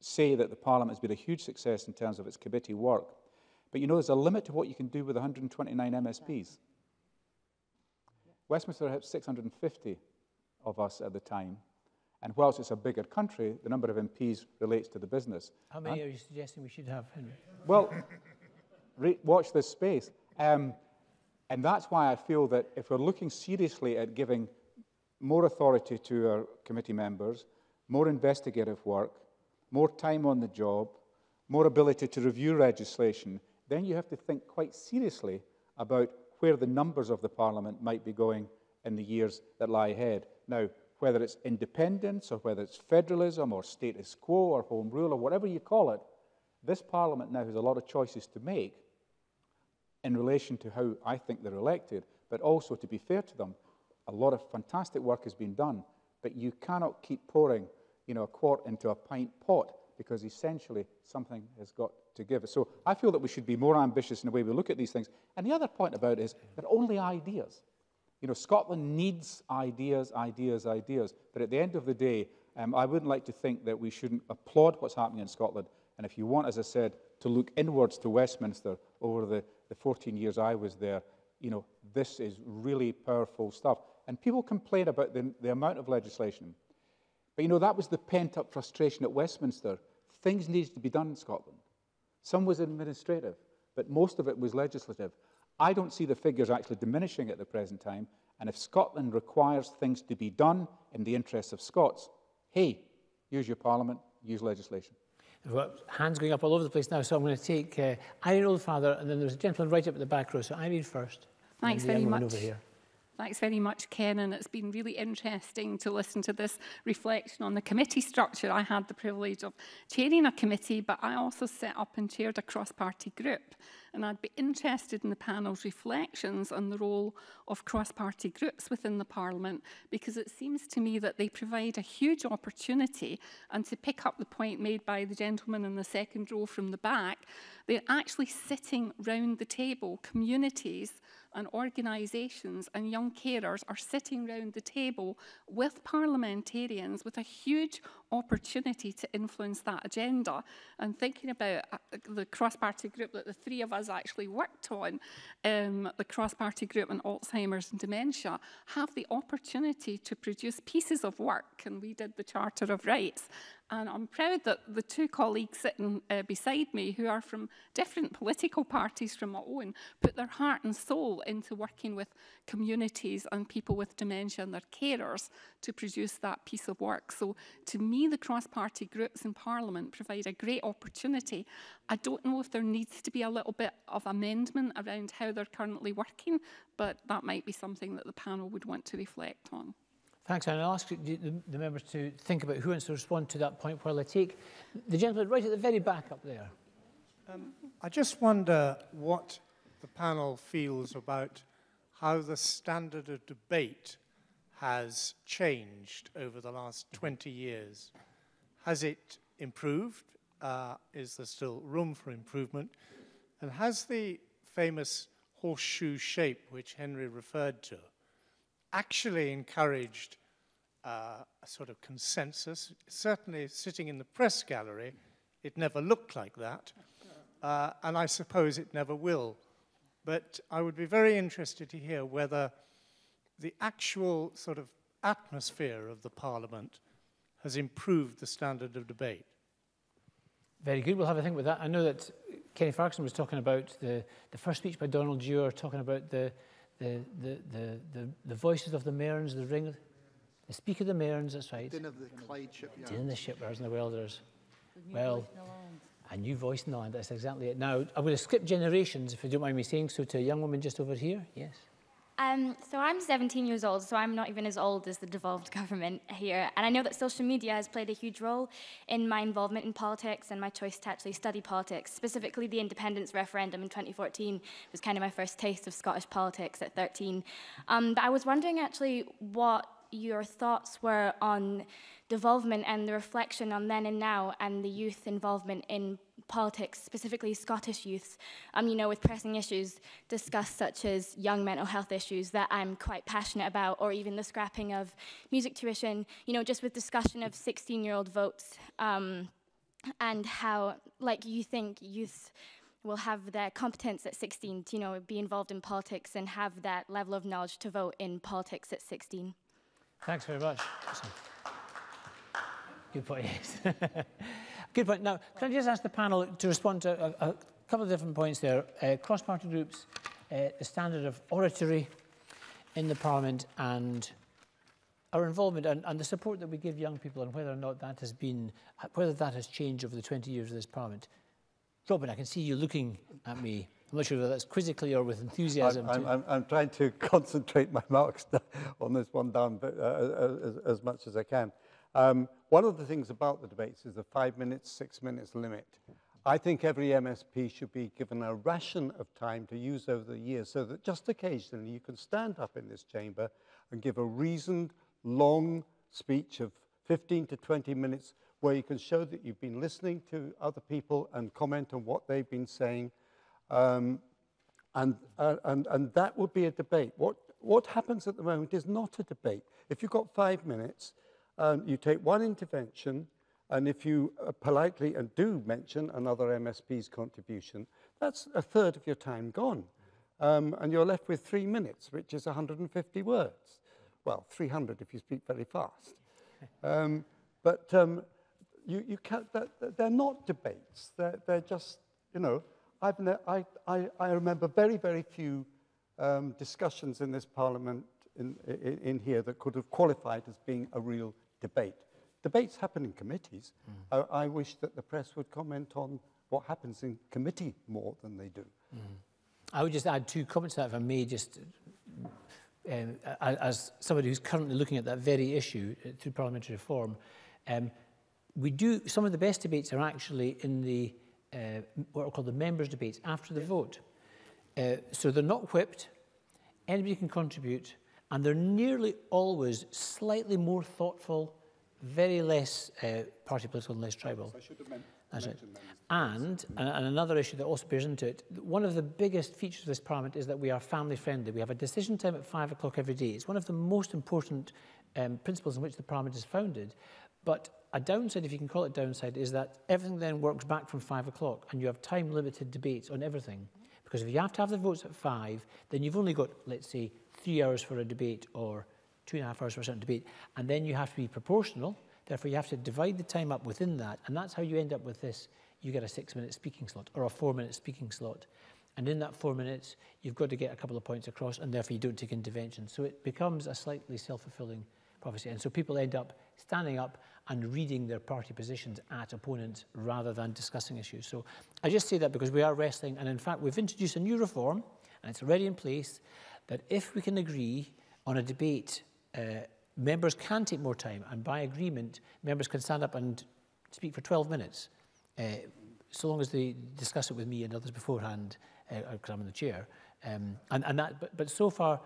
Speaker 2: say that the Parliament has been a huge success in terms of its committee work. But you know, there's a limit to what you can do with 129 MSPs. Westminster had 650 of us at the time. And whilst it's a bigger country, the number of MPs relates to the business.
Speaker 1: How many and, are you suggesting we should have, Henry?
Speaker 2: Well, watch this space. Um, and that's why I feel that if we're looking seriously at giving more authority to our committee members, more investigative work, more time on the job, more ability to review legislation, then you have to think quite seriously about where the numbers of the Parliament might be going in the years that lie ahead. Now, whether it's independence or whether it's federalism or status quo or home rule or whatever you call it, this Parliament now has a lot of choices to make in relation to how I think they're elected, but also to be fair to them, a lot of fantastic work has been done, but you cannot keep pouring you know, a quart into a pint pot because essentially something has got to give. So I feel that we should be more ambitious in the way we look at these things. And the other point about it is they're only ideas. You know, Scotland needs ideas, ideas, ideas. But at the end of the day, um, I wouldn't like to think that we shouldn't applaud what's happening in Scotland. And if you want, as I said, to look inwards to Westminster over the, the 14 years I was there, you know, this is really powerful stuff. And people complain about the, the amount of legislation. But, you know, that was the pent-up frustration at Westminster. Things needed to be done in Scotland. Some was administrative, but most of it was legislative. I don't see the figures actually diminishing at the present time. And if Scotland requires things to be done in the interests of Scots, hey, use your parliament, use legislation.
Speaker 1: We've got hands going up all over the place now, so I'm going to take uh, Irene Oldfather, and then there's a gentleman right up at the back row. So Irene first.
Speaker 16: Thanks very much. Thanks very much, Ken, and it's been really interesting to listen to this reflection on the committee structure. I had the privilege of chairing a committee, but I also set up and chaired a cross-party group. And I'd be interested in the panel's reflections on the role of cross-party groups within the Parliament, because it seems to me that they provide a huge opportunity. And to pick up the point made by the gentleman in the second row from the back, they're actually sitting round the table, communities, and organisations and young carers are sitting round the table with parliamentarians with a huge opportunity to influence that agenda. And thinking about uh, the cross-party group that the three of us actually worked on, um, the cross-party group on Alzheimer's and dementia, have the opportunity to produce pieces of work, and we did the Charter of Rights, And I'm proud that the two colleagues sitting uh, beside me, who are from different political parties from my own, put their heart and soul into working with communities and people with dementia and their carers to produce that piece of work. So to me, the cross-party groups in Parliament provide a great opportunity. I don't know if there needs to be a little bit of amendment around how they're currently working, but that might be something that the panel would want to reflect on.
Speaker 1: Thanks, and I'll ask the, the members to think about who wants to respond to that point while I take the gentleman right at the very back up there.
Speaker 17: Um, I just wonder what the panel feels about how the standard of debate has changed over the last 20 years. Has it improved? Uh, is there still room for improvement? And has the famous horseshoe shape, which Henry referred to, actually encouraged uh, a sort of consensus. Certainly, sitting in the press gallery, it never looked like that. Uh, and I suppose it never will. But I would be very interested to hear whether the actual sort of atmosphere of the Parliament has improved the standard of debate.
Speaker 1: Very good. We'll have a think with that. I know that Kenny Ferguson was talking about the, the first speech by Donald Dewar, talking about the, the, the, the, the, the voices of the Mearns, the ring, the speak of the Mearns, that's right.
Speaker 10: Din of the Clyde shipyards.
Speaker 1: Din of the shipyards and the welders. Well, a new voice in the land, that's exactly it. Now, I'm going to skip generations, if you don't mind me saying so, to a young woman just over here. Yes.
Speaker 18: Um, so I'm 17 years old, so I'm not even as old as the devolved (laughs) government here. And I know that social media has played a huge role in my involvement in politics and my choice to actually study politics. Specifically, the independence referendum in 2014 was kind of my first taste of Scottish politics at 13. Um, but I was wondering actually what your thoughts were on devolvement and the reflection on then and now and the youth involvement in politics, specifically Scottish youth, um, you know, with pressing issues discussed such as young mental health issues that I'm quite passionate about, or even the scrapping of music tuition, you know, just with discussion of 16-year-old votes um, and how, like, you think youth will have their competence at 16 to, you know, be involved in politics and have that level of knowledge to vote in politics at 16.
Speaker 1: Thanks very much. Good point, yes. (laughs) Good point. Now, can I just ask the panel to respond to a, a couple of different points there? Uh, Cross-party groups, uh, the standard of oratory in the Parliament and our involvement and, and the support that we give young people and whether or not that has been, whether that has changed over the 20 years of this Parliament. Robin, I can see you looking at me. I'm not sure whether that's quizzically or with enthusiasm.
Speaker 5: I'm, I'm, I'm trying to (laughs) concentrate my marks on this one down but, uh, as, as much as I can. Um, one of the things about the debates is the five minutes, six minutes limit. I think every MSP should be given a ration of time to use over the years so that just occasionally you can stand up in this chamber and give a reasoned, long speech of 15 to 20 minutes where you can show that you've been listening to other people and comment on what they've been saying. Um, and, uh, and, and that would be a debate. What, what happens at the moment is not a debate. If you've got five minutes, um, you take one intervention, and if you uh, politely and do mention another MSP's contribution, that's a third of your time gone. Um, and you're left with three minutes, which is 150 words. Well, 300 if you speak very fast. (laughs) Um, but um, you, you can't, they're not debates. They're, they're just, you know, I've I, I, I remember very, very few um, discussions in this parliament in, in, in here that could have qualified as being a real debate. Debates happen in committees. Mm. I, I wish that the press would comment on what happens in committee more than they do. Mm.
Speaker 1: I would just add two comments to that, if I may, just um, as somebody who's currently looking at that very issue uh, through parliamentary reform. Um, we do, some of the best debates are actually in the, uh, what are called the members' debates after the vote. Uh, so they're not whipped, anybody can contribute, and they're nearly always slightly more thoughtful, very less uh, party political and less tribal.
Speaker 2: So I should have meant
Speaker 1: That's it. And, and another issue that also bears into it, one of the biggest features of this parliament is that we are family friendly. We have a decision time at five o'clock every day. It's one of the most important um, principles in which the parliament is founded. But a downside, if you can call it downside, is that everything then works back from five o'clock and you have time limited debates on everything. Because if you have to have the votes at five, then you've only got, let's say, three hours for a debate or two and a half hours for a certain debate. And then you have to be proportional. Therefore, you have to divide the time up within that. And that's how you end up with this. You get a six minute speaking slot or a four minute speaking slot. And in that four minutes, you've got to get a couple of points across, and therefore you don't take intervention. So it becomes a slightly self fulfilling prophecy. And so people end up standing up and reading their party positions at opponents rather than discussing issues. So I just say that because we are wrestling, and in fact, we've introduced a new reform, and it's already in place, that if we can agree on a debate, uh, members can take more time, and by agreement, members can stand up and speak for 12 minutes, uh, so long as they discuss it with me and others beforehand, because uh, I'm in the chair. Um, and, and that, but, but so far,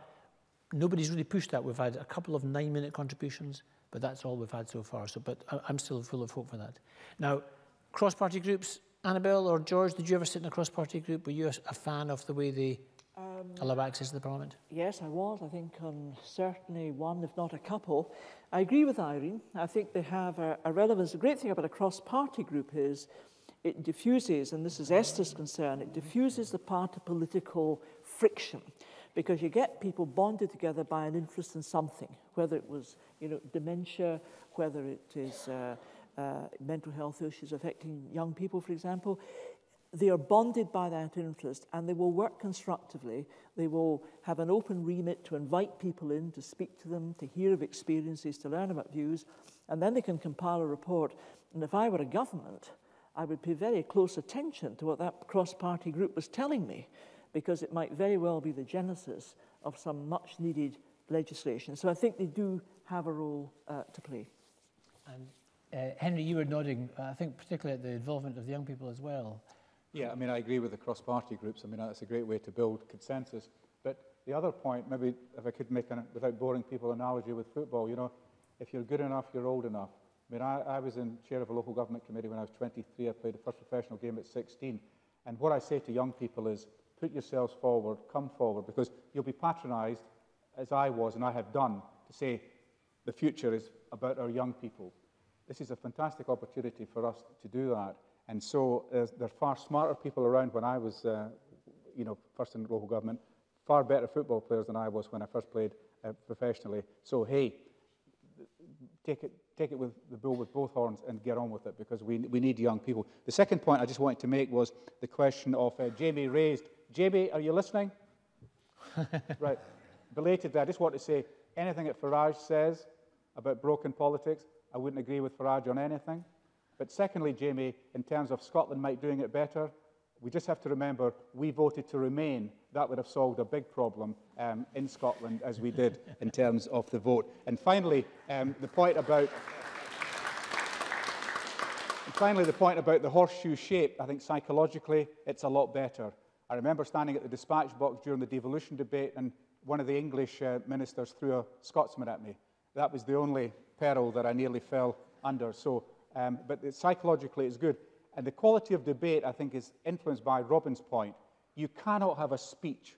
Speaker 1: nobody's really pushed that. We've had a couple of nine-minute contributions, but that's all we've had so far. So, but I'm still full of hope for that. Now, cross-party groups, Annabel or George, did you ever sit in a cross-party group? Were you a, a fan of the way they um, allow access to the Parliament?
Speaker 6: Yes, I was. I think on certainly one, if not a couple. I agree with Irene. I think they have a, a relevance. The great thing about a cross-party group is it diffuses, and this is Esther's concern, it diffuses the party political friction because you get people bonded together by an interest in something, whether it was you know, dementia, whether it is uh, uh, mental health issues affecting young people, for example. They are bonded by that interest and they will work constructively. They will have an open remit to invite people in, to speak to them, to hear of experiences, to learn about views, and then they can compile a report. And if I were a government, I would pay very close attention to what that cross party group was telling me, because it might very well be the genesis of some much needed legislation. So I think they do have a role uh, to play.
Speaker 1: And uh, Henry, you were nodding, uh, I think particularly at the involvement of the young people as well.
Speaker 2: Yeah, I mean, I agree with the cross-party groups. I mean, that's a great way to build consensus. But the other point, maybe if I could make an, without boring people, analogy with football, you know, if you're good enough, you're old enough. I mean, I, I was in chair of a local government committee when I was 23. I played the first professional game at 16. And what I say to young people is, put yourselves forward, come forward, because you'll be patronised, as I was and I have done, to say the future is about our young people. This is a fantastic opportunity for us to do that. And so there are far smarter people around when I was, uh, you know, first in local government, far better football players than I was when I first played uh, professionally. So, hey, take it, take it with the bull with both horns and get on with it because we, we need young people. The second point I just wanted to make was the question of uh, Jamie raised. Jamie, are you listening? (laughs) right. Belatedly, I just want to say anything that Farage says about broken politics, I wouldn't agree with Farage on anything. But secondly, Jamie, in terms of Scotland might doing it better, we just have to remember we voted to remain. That would have solved a big problem um, in Scotland as we did in terms of the vote. And finally, um, the point about finally, the point about the horseshoe shape, I think psychologically it's a lot better. I remember standing at the dispatch box during the devolution debate and one of the English uh, ministers threw a Scotsman at me. That was the only peril that I nearly fell under. So, um, but it, psychologically it's good. And the quality of debate, I think, is influenced by Robin's point. You cannot have a speech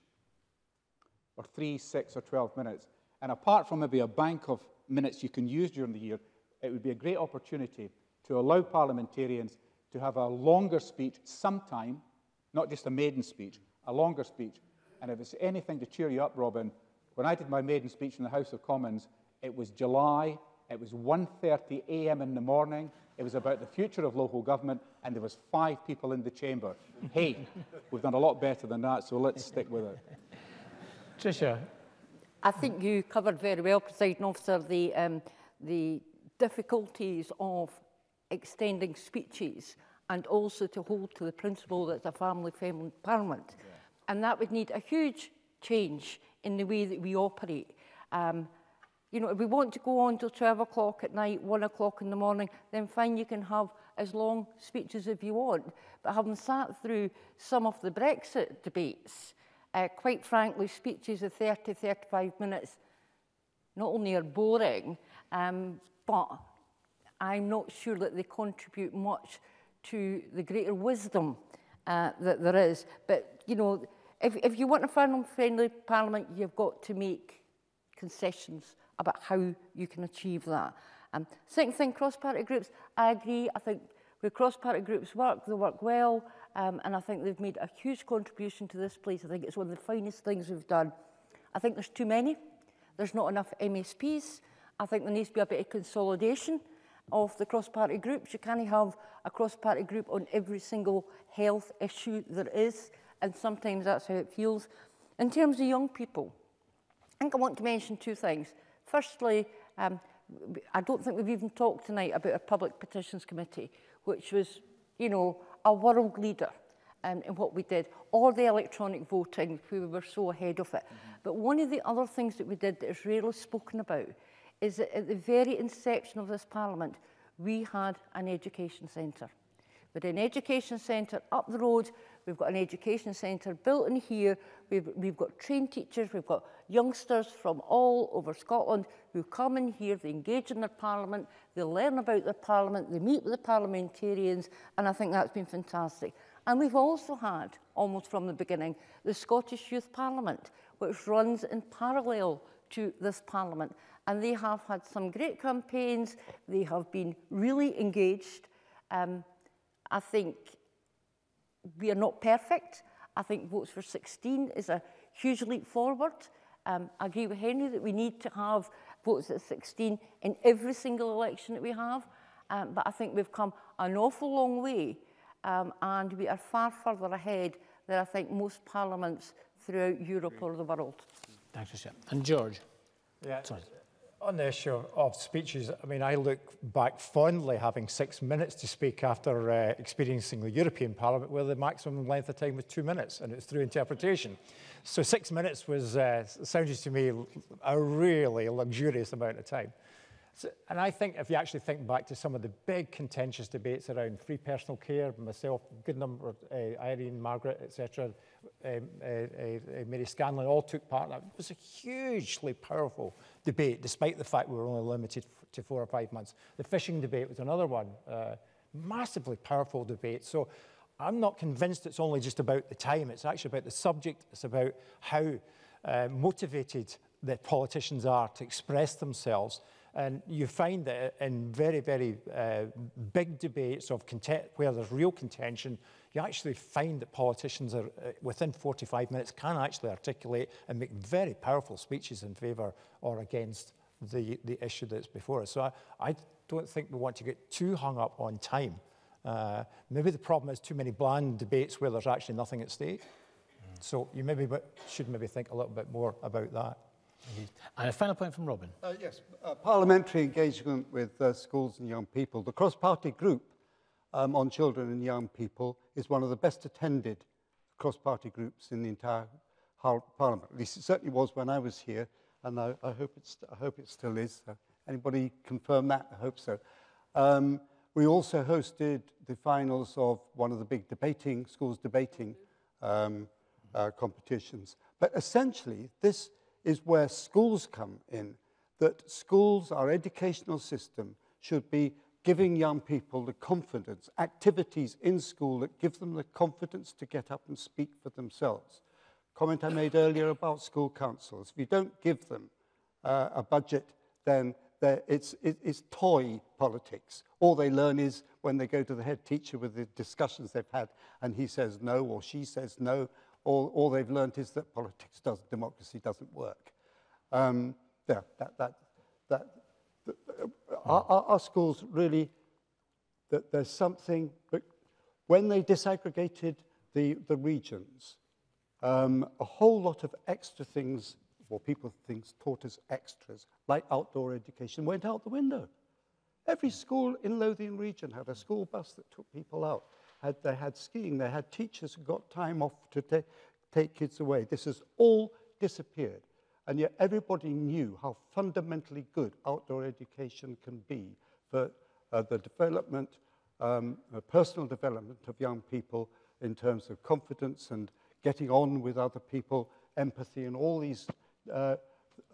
Speaker 2: for three, six, or 12 minutes. And apart from maybe a bank of minutes you can use during the year, it would be a great opportunity to allow parliamentarians to have a longer speech sometime, not just a maiden speech, a longer speech. And if it's anything to cheer you up, Robin, when I did my maiden speech in the House of Commons, it was July, it was 1.30 a.m. in the morning, it was about the future of local government, and there was five people in the chamber. Hey, we've done a lot better than that, so let's stick with it.
Speaker 1: Tricia.
Speaker 3: I think you covered very well, Presiding Officer, the, um, the difficulties of extending speeches and also to hold to the principle that it's a family-friendly parliament. Yeah. And that would need a huge change in the way that we operate. Um, you know, if we want to go on till 12 o'clock at night, 1 o'clock in the morning, then fine, you can have as long speeches if you want. But having sat through some of the Brexit debates, uh, quite frankly, speeches of 30, 35 minutes not only are boring, um, but I'm not sure that they contribute much to the greater wisdom uh, that there is. But, you know, if, if you want a family-friendly parliament, you've got to make concessions about how you can achieve that. Um, second thing, cross-party groups, I agree. I think where cross-party groups work, they work well, um, and I think they've made a huge contribution to this place. I think it's one of the finest things we've done. I think there's too many. There's not enough MSPs. I think there needs to be a bit of consolidation of the cross-party groups. You can't have a cross-party group on every single health issue there is, and sometimes that's how it feels. In terms of young people, I think I want to mention two things. Firstly, um, I don't think we've even talked tonight about our Public Petitions Committee, which was, you know, a world leader um, in what we did, or the electronic voting, we were so ahead of it. Mm -hmm. But one of the other things that we did that is rarely spoken about is that at the very inception of this Parliament, we had an education centre. With an education centre up the road, we've got an education centre built in here, we've, we've got trained teachers, we've got youngsters from all over Scotland who come in here, they engage in their parliament, they learn about their parliament, they meet with the parliamentarians, and I think that's been fantastic. And we've also had, almost from the beginning, the Scottish Youth Parliament, which runs in parallel to this parliament. And they have had some great campaigns. They have been really engaged. Um, I think we are not perfect. I think votes for 16 is a huge leap forward. Um, I agree with Henry that we need to have votes at 16 in every single election that we have. Um, but I think we've come an awful long way um, and we are far further ahead than I think most parliaments throughout Europe or the world.
Speaker 1: Thanks, Tricia. And George?
Speaker 4: Yeah. Sorry. on the issue of, speeches, I mean, I look back fondly having six minutes to speak after uh, experiencing the European Parliament, where the maximum length of time was two minutes, and it was through interpretation. So six minutes was, uh, sounded to me, a really luxurious amount of time. So, and I think if you actually think back to some of the big contentious debates around free personal care, myself, a good number of uh, Irene, Margaret, etc., um, uh, uh, Mary Scanlon all took part in that. It was a hugely powerful debate, despite the fact we were only limited to four or five months. The fishing debate was another one, uh, massively powerful debate. So I'm not convinced it's only just about the time. It's actually about the subject. It's about how uh, motivated the politicians are to express themselves And you find that in very, very uh, big debates of where there's real contention, you actually find that politicians are uh, within 45 minutes can actually articulate and make very powerful speeches in favour or against the, the issue that's before us. So I, I don't think we want to get too hung up on time. Uh, maybe the problem is too many bland debates where there's actually nothing at stake. Mm. So you maybe should maybe think a little bit more about that.
Speaker 1: Indeed. And a final point from Robin.
Speaker 5: Uh, yes, uh, parliamentary engagement with uh, schools and young people. The cross-party group um, on children and young people is one of the best attended cross-party groups in the entire parliament. At least it certainly was when I was here, and I, I, hope, it's, I hope it still is. Uh, anybody confirm that? I hope so. Um, we also hosted the finals of one of the big debating, schools debating um, uh, competitions. But essentially, this is where schools come in, that schools, our educational system, should be giving young people the confidence, activities in school that give them the confidence to get up and speak for themselves. Comment I made earlier about school councils. If you don't give them uh, a budget, then it's, it, it's toy politics. All they learn is when they go to the head teacher with the discussions they've had, and he says no or she says no, all, all they've learned is that politics does, democracy doesn't work. Um, yeah, that, that, that, that uh, our, our schools really, that there's something, but when they disaggregated the, the regions, um, a whole lot of extra things, or people things taught as extras, like outdoor education, went out the window. Every school in Lothian region had a school bus that took people out had, they had skiing, they had teachers who got time off to ta take kids away. This has all disappeared. And yet everybody knew how fundamentally good outdoor education can be for uh, the development, um, personal development of young people in terms of confidence and getting on with other people, empathy, and all these uh,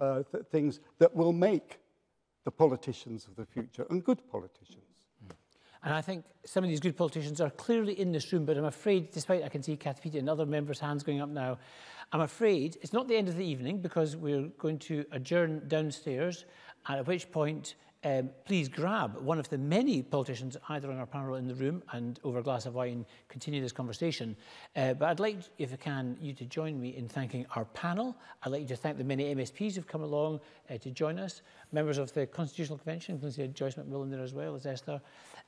Speaker 5: uh, th things that will make the politicians of the future and good politicians.
Speaker 1: And I think some of these good politicians are clearly in this room, but I'm afraid, despite I can see Kathpeta and other members' hands going up now, I'm afraid it's not the end of the evening because we're going to adjourn downstairs, at which point um, please grab one of the many politicians either on our panel in the room and over a glass of wine continue this conversation. Uh, but I'd like, if I can, you to join me in thanking our panel. I'd like you to thank the many MSPs who've come along uh, to join us, members of the Constitutional Convention, including Joyce McMillan there as well as Esther,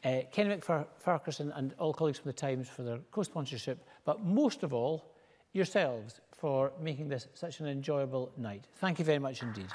Speaker 1: uh, Ken and all colleagues from the Times for their co-sponsorship, but most of all, yourselves for making this such an enjoyable night. Thank you very much indeed.